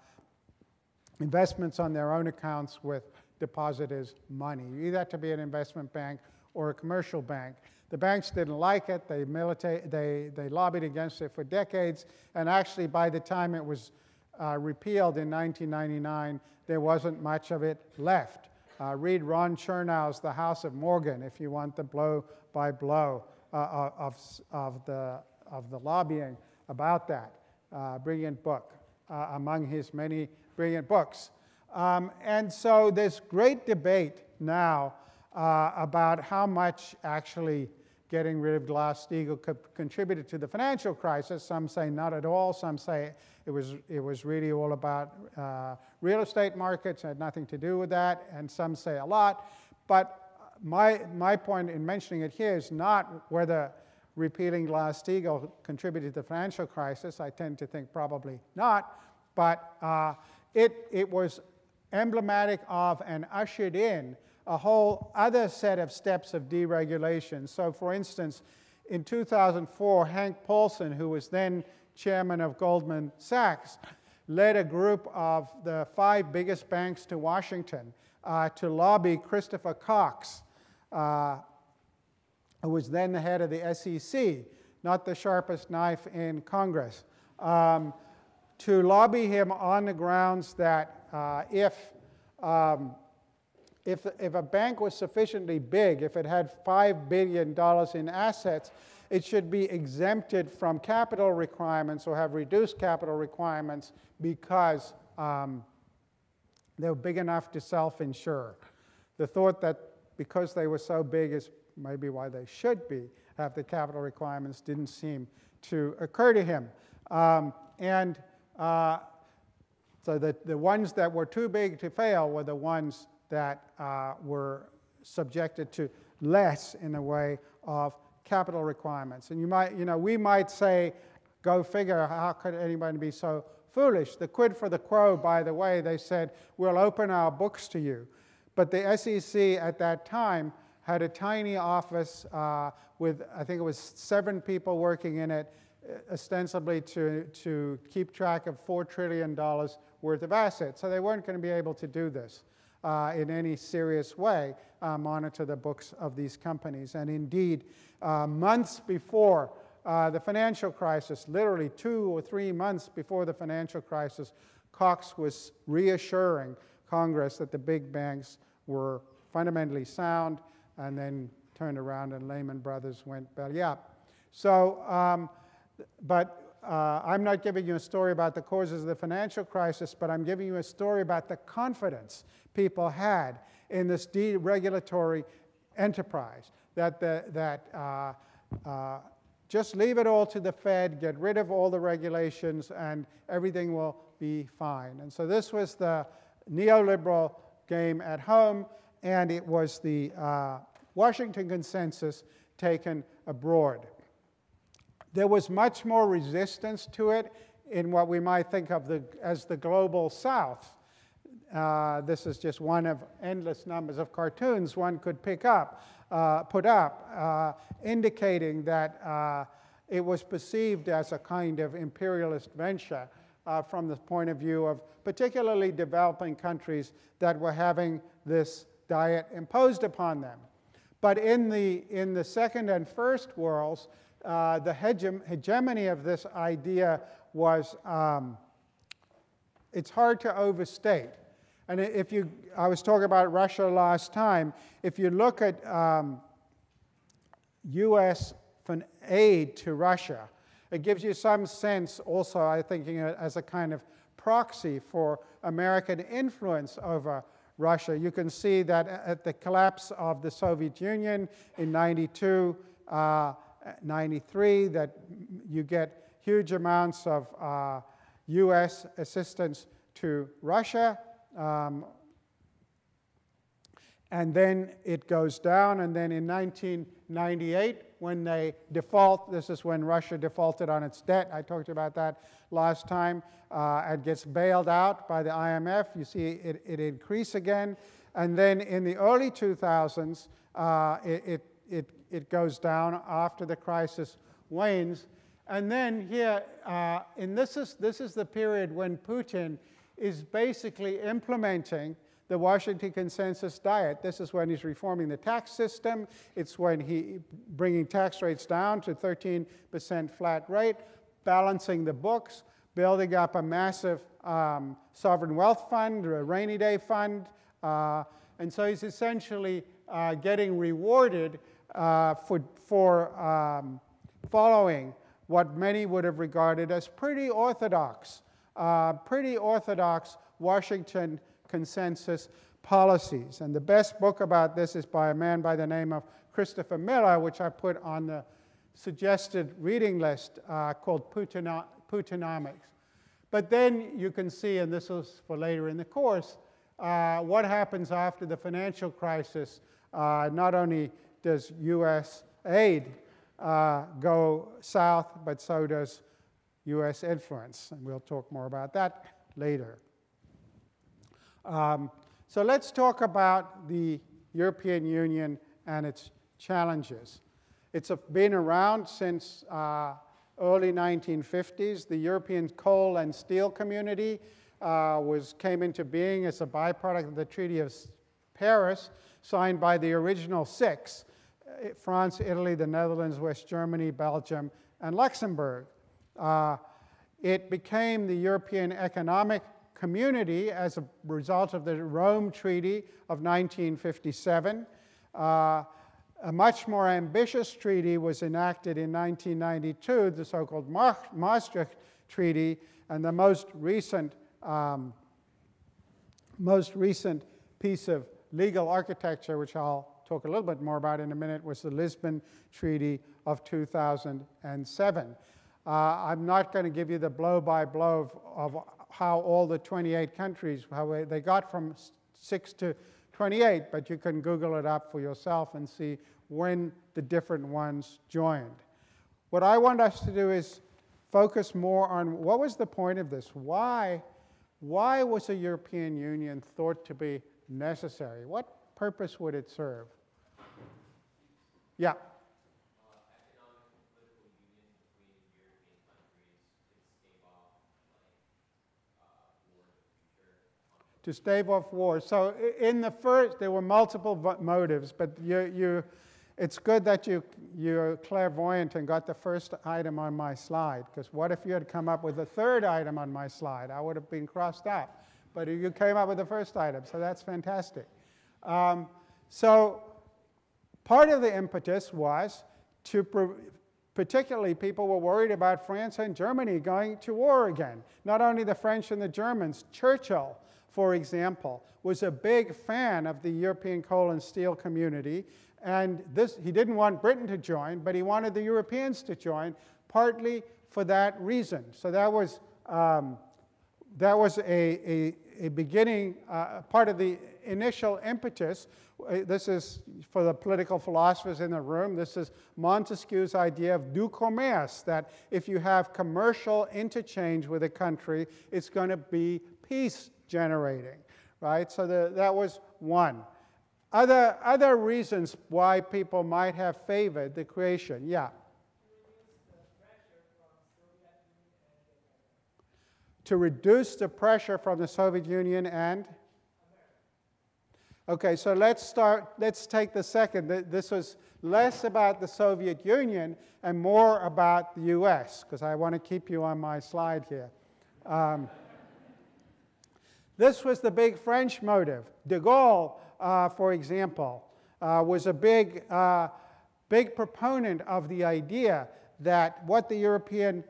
Speaker 1: investments on their own accounts with depositors' money. You either had to be an investment bank or a commercial bank. The banks didn't like it. They, they, they lobbied against it for decades. And actually, by the time it was uh, repealed in 1999, there wasn't much of it left. Uh, read Ron Chernow's The House of Morgan if you want the blow by blow uh, of, of, the, of the lobbying about that. Uh, brilliant book, uh, among his many brilliant books. Um, and so there's great debate now uh, about how much actually getting rid of Glass-Steagall contributed to the financial crisis. Some say not at all. Some say it was, it was really all about uh, real estate markets, had nothing to do with that. And some say a lot. But my, my point in mentioning it here is not whether repealing Glass-Steagall contributed to the financial crisis. I tend to think probably not. but uh, it, it was emblematic of and ushered in a whole other set of steps of deregulation. So, for instance, in 2004, Hank Paulson, who was then chairman of Goldman Sachs, led a group of the five biggest banks to Washington uh, to lobby Christopher Cox, uh, who was then the head of the SEC, not the sharpest knife in Congress, um, to lobby him on the grounds that uh, if, um, if, if a bank was sufficiently big, if it had $5 billion in assets, it should be exempted from capital requirements or have reduced capital requirements because um, they were big enough to self insure. The thought that because they were so big is maybe why they should be have the capital requirements didn't seem to occur to him. Um, and uh, so the, the ones that were too big to fail were the ones that uh, were subjected to less in the way of capital requirements. And you might, you know, we might say, go figure, how could anybody be so foolish? The quid for the quo, by the way, they said, we'll open our books to you. But the SEC at that time had a tiny office uh, with, I think it was seven people working in it, ostensibly to, to keep track of $4 trillion worth of assets. So they weren't going to be able to do this uh, in any serious way, uh, monitor the books of these companies. And indeed, uh, months before uh, the financial crisis, literally two or three months before the financial crisis, Cox was reassuring Congress that the big banks were fundamentally sound, and then turned around and Lehman Brothers went belly up. So, um, but uh, I'm not giving you a story about the causes of the financial crisis, but I'm giving you a story about the confidence people had in this deregulatory enterprise. That, the, that uh, uh, just leave it all to the Fed, get rid of all the regulations, and everything will be fine. And so this was the neoliberal game at home, and it was the uh, Washington consensus taken abroad. There was much more resistance to it in what we might think of the, as the global south. Uh, this is just one of endless numbers of cartoons one could pick up, uh, put up, uh, indicating that uh, it was perceived as a kind of imperialist venture uh, from the point of view of particularly developing countries that were having this diet imposed upon them. But in the, in the second and first worlds, uh, the hegem hegemony of this idea was, um, it's hard to overstate. And if you, I was talking about Russia last time, if you look at um, US aid to Russia, it gives you some sense also, I think, as a kind of proxy for American influence over Russia. You can see that at the collapse of the Soviet Union in 92, uh, 93, that you get huge amounts of uh, US assistance to Russia. Um, and then it goes down, and then in 1998, when they default, this is when Russia defaulted on its debt. I talked about that last time. Uh, it gets bailed out by the IMF. You see it, it increase again. And then in the early 2000s, uh, it, it, it, it, goes down after the crisis wanes. And then here, uh, and this is, this is the period when Putin is basically implementing the Washington Consensus Diet. This is when he's reforming the tax system. It's when he bringing tax rates down to 13% flat rate, balancing the books, building up a massive um, sovereign wealth fund, a rainy day fund. Uh, and so he's essentially uh, getting rewarded uh, for, for um, following what many would have regarded as pretty orthodox, uh, pretty orthodox Washington consensus policies. And the best book about this is by a man by the name of Christopher Miller, which I put on the suggested reading list uh, called Putino Putinomics. But then you can see, and this is for later in the course, uh, what happens after the financial crisis. Uh, not only does U.S. aid uh, go south, but so does U.S. influence. And we'll talk more about that later. Um, so let's talk about the European Union and its challenges. It's been around since uh, early 1950s. The European coal and steel community uh, was, came into being as a byproduct of the Treaty of Paris, signed by the original six, France, Italy, the Netherlands, West Germany, Belgium, and Luxembourg. Uh, it became the European Economic Community as a result of the Rome Treaty of 1957. Uh, a much more ambitious treaty was enacted in 1992, the so-called Maastricht Treaty, and the most recent, um, most recent piece of legal architecture, which I'll talk a little bit more about in a minute, was the Lisbon Treaty of 2007. Uh, I'm not going to give you the blow-by-blow of, of, how all the 28 countries, how they got from 6 to 28, but you can Google it up for yourself and see when the different ones joined. What I want us to do is focus more on what was the point of this? Why, why was the European Union thought to be necessary? What purpose would it serve? Yeah. to stave off war. So in the first, there were multiple motives, but you, you, it's good that you, you're clairvoyant and got the first item on my slide, because what if you had come up with the third item on my slide? I would have been crossed out. But you came up with the first item, so that's fantastic. Um, so part of the impetus was to, particularly people were worried about France and Germany going to war again. Not only the French and the Germans, Churchill for example, was a big fan of the European coal and steel community. And this, he didn't want Britain to join, but he wanted the Europeans to join, partly for that reason. So that was, um, that was a, a, a beginning, uh, part of the initial impetus. This is for the political philosophers in the room. This is Montesquieu's idea of doux commerce, that if you have commercial interchange with a country, it's going to be peace generating, right? So the, that was one. Other, other reasons why people might have favored the creation, yeah. To reduce the pressure from the Soviet Union and? Okay, so let's start, let's take the second. This was less about the Soviet Union and more about the US, because I want to keep you on my slide here. Um, this was the big French motive. De Gaulle, uh, for example, uh, was a big, uh, big proponent of the idea that what the Europeans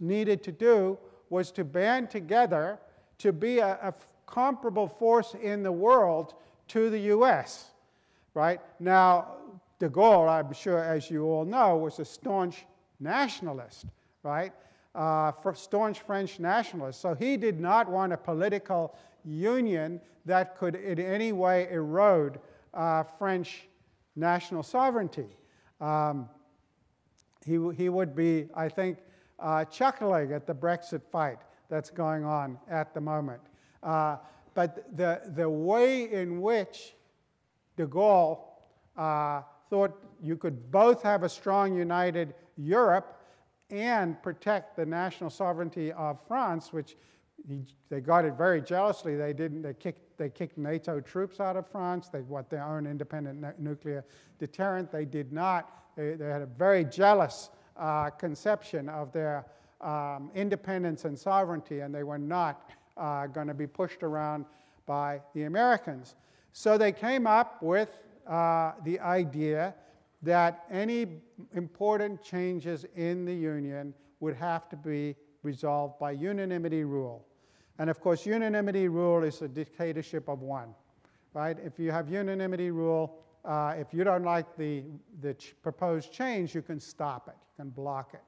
Speaker 1: needed to do was to band together to be a, a comparable force in the world to the US, right? Now, de Gaulle, I'm sure, as you all know, was a staunch nationalist, right? uh, staunch French nationalist. So he did not want a political union that could in any way erode uh, French national sovereignty. Um, he, he would be, I think, uh, chuckling at the Brexit fight that's going on at the moment. But the, the way in which de Gaulle uh, thought you could both have a strong, united Europe and protect the national sovereignty of France, which he, they got it very jealously. They didn't. They kicked. They kicked NATO troops out of France. They want their own independent nuclear deterrent. They did not. They, they had a very jealous uh, conception of their um, independence and sovereignty, and they were not uh, going to be pushed around by the Americans. So they came up with uh, the idea that any important changes in the Union would have to be resolved by unanimity rule. And of course, unanimity rule is a dictatorship of one, right? If you have unanimity rule, uh, if you don't like the, the ch proposed change, you can stop it, you can block it.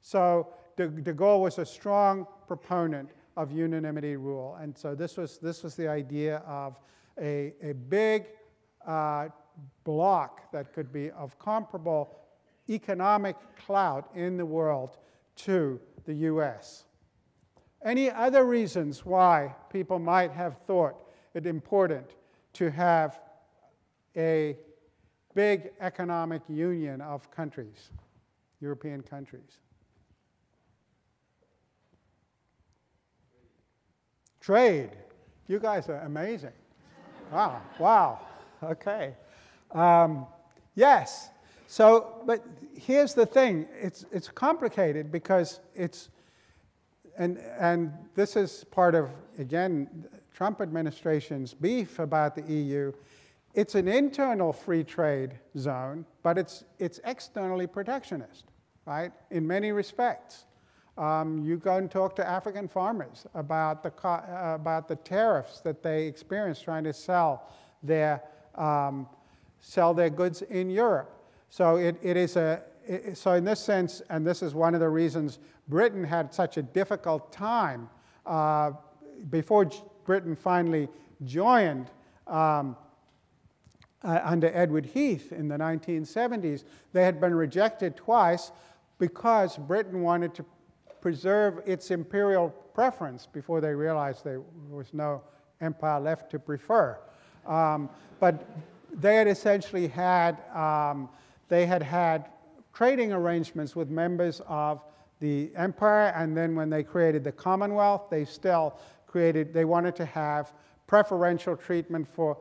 Speaker 1: So de, de Gaulle was a strong proponent of unanimity rule. And so this was, this was the idea of a, a big uh, bloc that could be of comparable economic clout in the world to the US. Any other reasons why people might have thought it important to have a big economic union of countries, European countries? Trade. You guys are amazing. Wow, wow. Okay. Um, yes. So, but here's the thing it's, it's complicated because it's, and, and this is part of, again, Trump administration's beef about the EU. It's an internal free trade zone, but it's, it's externally protectionist, right, in many respects. Um, you go and talk to African farmers about the, uh, about the tariffs that they experience trying to sell their, um, sell their goods in Europe. So it, it is a, it, so in this sense, and this is one of the reasons Britain had such a difficult time uh, before Britain finally joined um, uh, under Edward Heath in the 1970s, they had been rejected twice because Britain wanted to preserve its imperial preference before they realized there was no empire left to prefer. Um, but they had essentially had, um, they had had trading arrangements with members of the empire, and then when they created the Commonwealth, they still created, they wanted to have preferential treatment for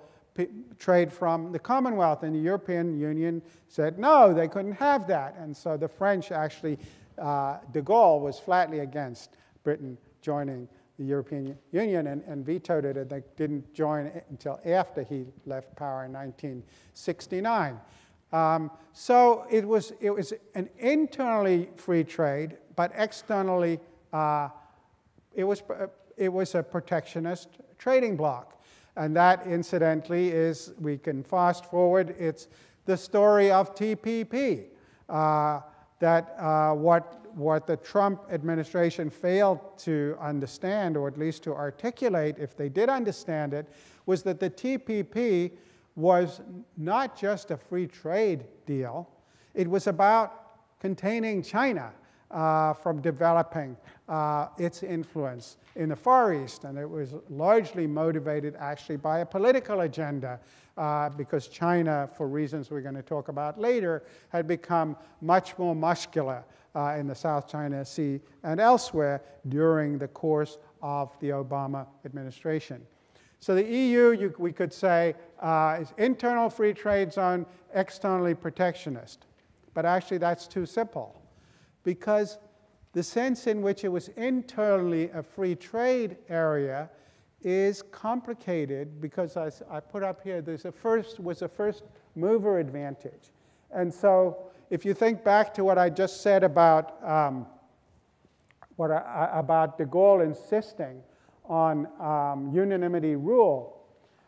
Speaker 1: trade from the Commonwealth, and the European Union said no, they couldn't have that. And so the French actually uh, de Gaulle was flatly against Britain joining the European Union and, and, vetoed it, and they didn't join until after he left power in 1969. Um, so it was, it was an internally free trade, but externally uh, it, was, it was a protectionist trading bloc. And that, incidentally, is, we can fast forward, it's the story of TPP. Uh, that uh, what, what the Trump administration failed to understand, or at least to articulate, if they did understand it, was that the TPP was not just a free trade deal, it was about containing China uh, from developing uh, its influence in the Far East. And it was largely motivated actually by a political agenda uh, because China, for reasons we're going to talk about later, had become much more muscular uh, in the South China Sea and elsewhere during the course of the Obama administration. So the EU, you, we could say, uh, is internal free trade zone, externally protectionist. But actually, that's too simple because the sense in which it was internally a free trade area is complicated because I, I put up here there's a first was a first mover advantage. And so if you think back to what I just said about um, what I, about de Gaulle insisting on um, unanimity rule,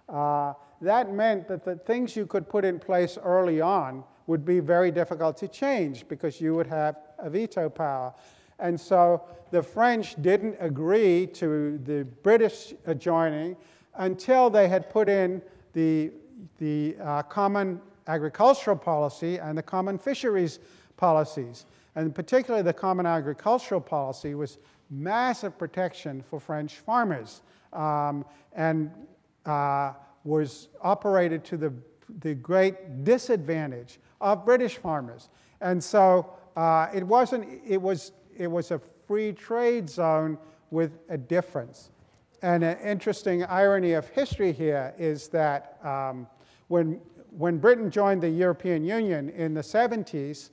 Speaker 1: uh, that meant that the things you could put in place early on would be very difficult to change because you would have a veto power. And so the French didn't agree to the British joining until they had put in the, the uh, common agricultural policy and the common fisheries policies. And particularly the common agricultural policy was massive protection for French farmers um, and uh, was operated to the, the great disadvantage of British farmers. And so uh, it wasn't, it was it was a free trade zone with a difference. And an interesting irony of history here is that um, when, when Britain joined the European Union in the 70s,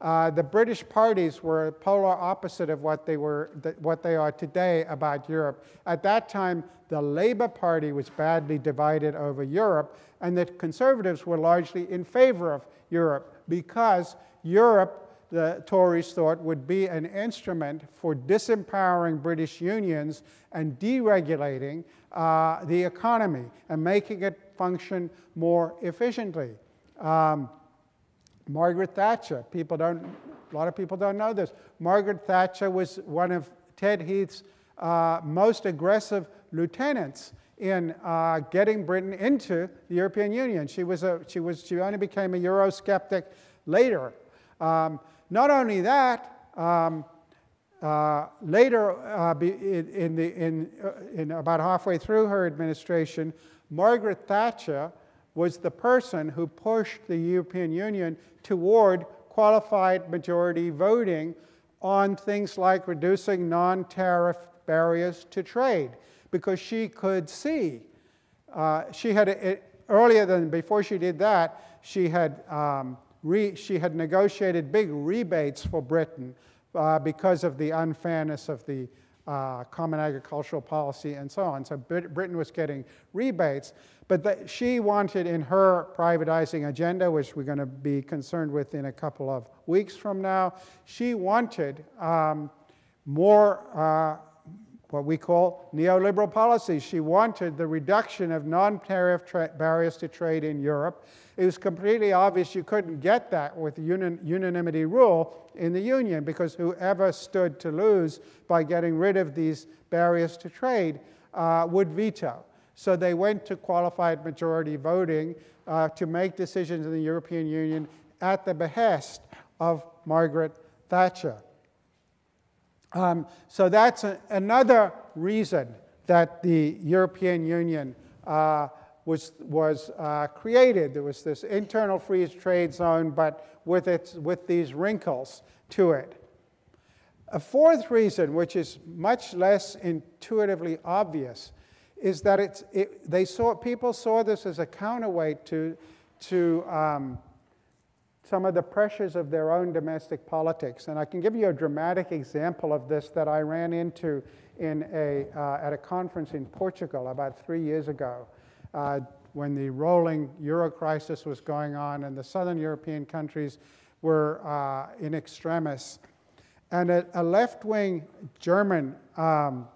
Speaker 1: uh, the British parties were a polar opposite of what they, were, what they are today about Europe. At that time, the Labour Party was badly divided over Europe, and the Conservatives were largely in favor of Europe because Europe the Tories thought would be an instrument for disempowering British unions and deregulating uh, the economy and making it function more efficiently. Um, Margaret Thatcher, people don't, a lot of people don't know this. Margaret Thatcher was one of Ted Heath's uh, most aggressive lieutenants in uh, getting Britain into the European Union. She, was a, she, was, she only became a Eurosceptic later. Um, not only that, um, uh, later, uh, in, the, in, uh, in about halfway through her administration, Margaret Thatcher was the person who pushed the European Union toward qualified majority voting on things like reducing non tariff barriers to trade because she could see. Uh, she had, it, earlier than before she did that, she had, um, she had negotiated big rebates for Britain uh, because of the unfairness of the uh, common agricultural policy and so on. So Britain was getting rebates. But the, she wanted in her privatizing agenda, which we're going to be concerned with in a couple of weeks from now, she wanted um, more uh, what we call neoliberal policies. She wanted the reduction of non tariff barriers to trade in Europe. It was completely obvious you couldn't get that with unan unanimity rule in the Union because whoever stood to lose by getting rid of these barriers to trade uh, would veto. So they went to qualified majority voting uh, to make decisions in the European Union at the behest of Margaret Thatcher. Um, so that's a, another reason that the European Union uh, was, was uh, created. There was this internal free trade zone, but with, its, with these wrinkles to it. A fourth reason, which is much less intuitively obvious, is that it's, it, they saw, people saw this as a counterweight to, to um, some of the pressures of their own domestic politics. And I can give you a dramatic example of this that I ran into in a, uh, at a conference in Portugal about three years ago uh, when the rolling euro crisis was going on and the southern European countries were uh, in extremis. And a, a left wing German, um,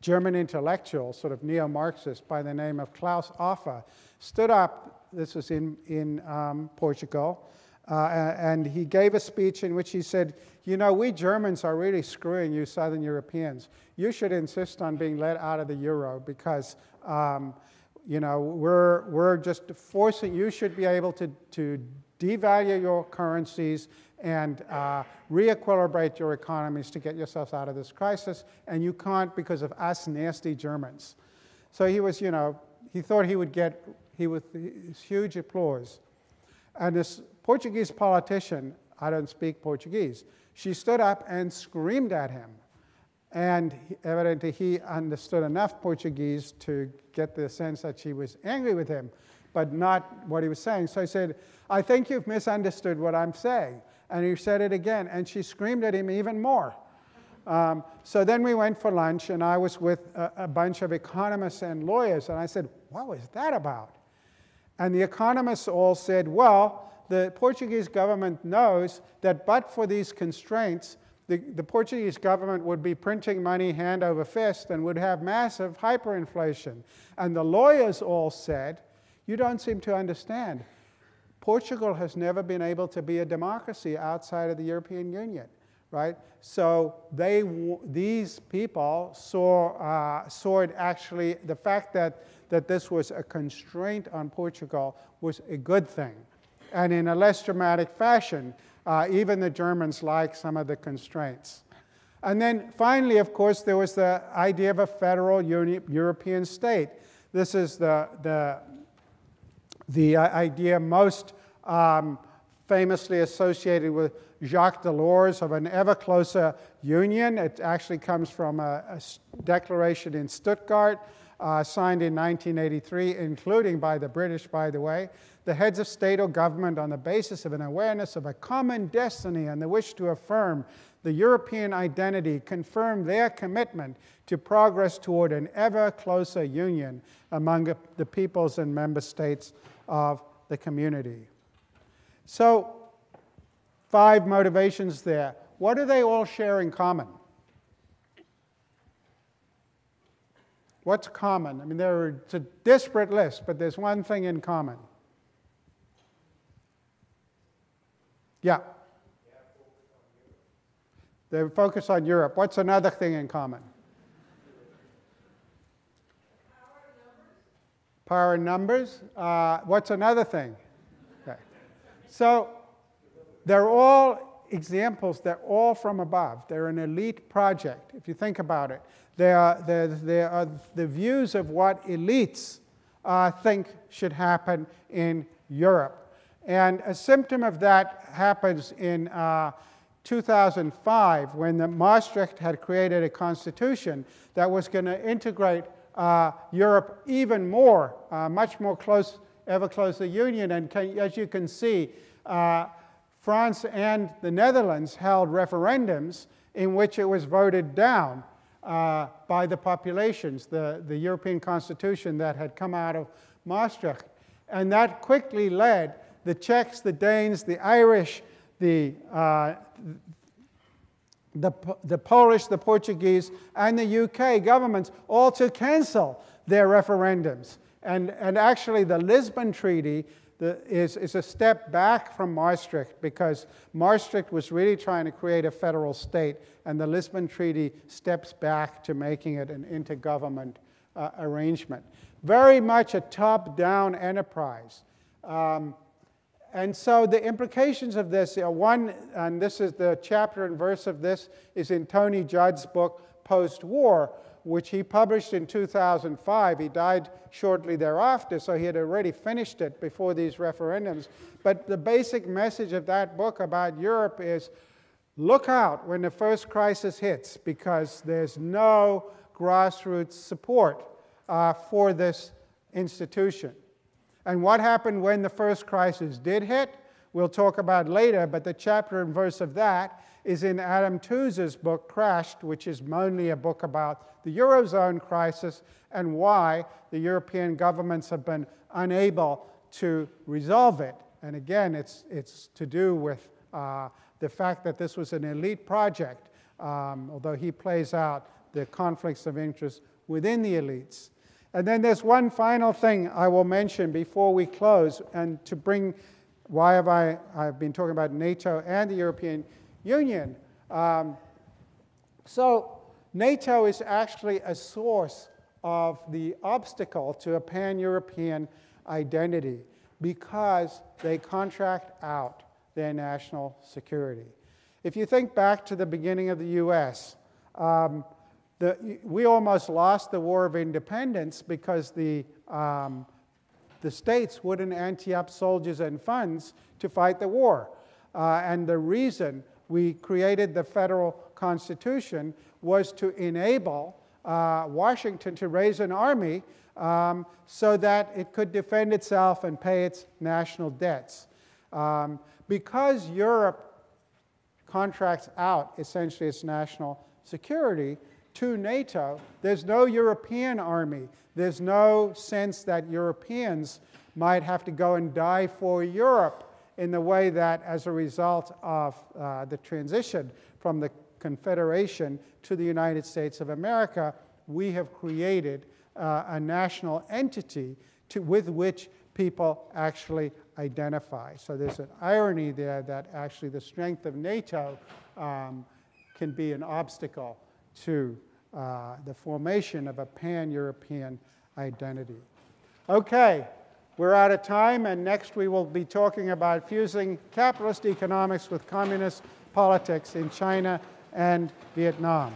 Speaker 1: German intellectual, sort of neo Marxist by the name of Klaus Offe, stood up this was in, in um, Portugal. Uh, and he gave a speech in which he said, You know, we Germans are really screwing you Southern Europeans. You should insist on being let out of the euro because, um, you know, we're, we're just forcing, you should be able to, to devalue your currencies and uh, re-equilibrate your economies to get yourselves out of this crisis, and you can't because of us nasty Germans. So he was, you know, he thought he would get he with huge applause. And this Portuguese politician, I don't speak Portuguese, she stood up and screamed at him. And evidently, he understood enough Portuguese to get the sense that she was angry with him, but not what he was saying. So I said, I think you've misunderstood what I'm saying. And he said it again, and she screamed at him even more. Um, so then we went for lunch, and I was with a, a bunch of economists and lawyers, and I said, What was that about? And the economists all said, well, the Portuguese government knows that but for these constraints, the, the, Portuguese government would be printing money hand over fist and would have massive hyperinflation. And the lawyers all said, You don't seem to understand. Portugal has never been able to be a democracy outside of the European Union, right? So they, these people saw, uh, saw it actually, the fact that that this was a constraint on Portugal was a good thing. And in a less dramatic fashion, uh, even the Germans liked some of the constraints. And then finally, of course, there was the idea of a federal uni- European state. This is the, the, the uh, idea most um, famously associated with Jacques Delors of an ever closer union. It actually comes from a, a declaration in Stuttgart uh, signed in 1983, including by the British, by the way, the heads of state or government on the basis of an awareness of a common destiny and the wish to affirm the European identity confirm their commitment to progress toward an ever closer union among the peoples and member states of the community. So, five motivations there. What do they all share in common? What's common? I mean, there are, it's a disparate list, but there's one thing in common. Yeah. They focus on Europe. What's another thing in common? Power in numbers. Uh, what's another thing? Okay. So they're all examples, they're all from above. They're an elite project, if you think about it. They are, they're, they are the views of what elites uh, think should happen in Europe. And a symptom of that happens in uh, 2005 when the Maastricht had created a constitution that was going to integrate uh, Europe even more, uh, much more close, ever closer union. And can, as you can see, uh, France and the Netherlands held referendums in which it was voted down uh, by the populations, the, the European Constitution that had come out of Maastricht. And that quickly led the Czechs, the Danes, the Irish, the, uh, the, the Polish, the Portuguese, and the UK governments all to cancel their referendums. And, and actually, the Lisbon Treaty the, is, is a step back from Maastricht because Maastricht was really trying to create a federal state, and the Lisbon Treaty steps back to making it an intergovernment uh, arrangement. Very much a top down enterprise. Um, and so the implications of this are one, and this is the chapter and verse of this, is in Tony Judt's book, Post War, which he published in 2005. He died shortly thereafter, so he had already finished it before these referendums. But the basic message of that book about Europe is look out when the first crisis hits, because there's no grassroots support uh, for this institution. And what happened when the first crisis did hit, we'll talk about later, but the chapter and verse of that is in Adam Tooze's book, Crashed, which is mainly a book about the Eurozone crisis and why the European governments have been unable to resolve it. And again, it's, it's to do with uh, the fact that this was an elite project, um, although he plays out the conflicts of interest within the elites. And then there's one final thing I will mention before we close, and to bring why have I I've been talking about NATO and the European Union. Um, so NATO is actually a source of the obstacle to a pan-European identity because they contract out their national security. If you think back to the beginning of the U.S., um, the, we almost lost the War of Independence because the, um, the states wouldn't ante up soldiers and funds to fight the war. Uh, and the reason we created the federal constitution was to enable uh, Washington to raise an army um, so that it could defend itself and pay its national debts. Um, because Europe contracts out essentially its national security, to NATO, there's no European army. There's no sense that Europeans might have to go and die for Europe in the way that, as a result of uh, the transition from the Confederation to the United States of America, we have created uh, a national entity to, with which people actually identify. So there's an irony there that actually the strength of NATO um, can be an obstacle to uh, the formation of a pan European identity. Okay, we're out of time, and next we will be talking about fusing capitalist economics with communist politics in China and Vietnam.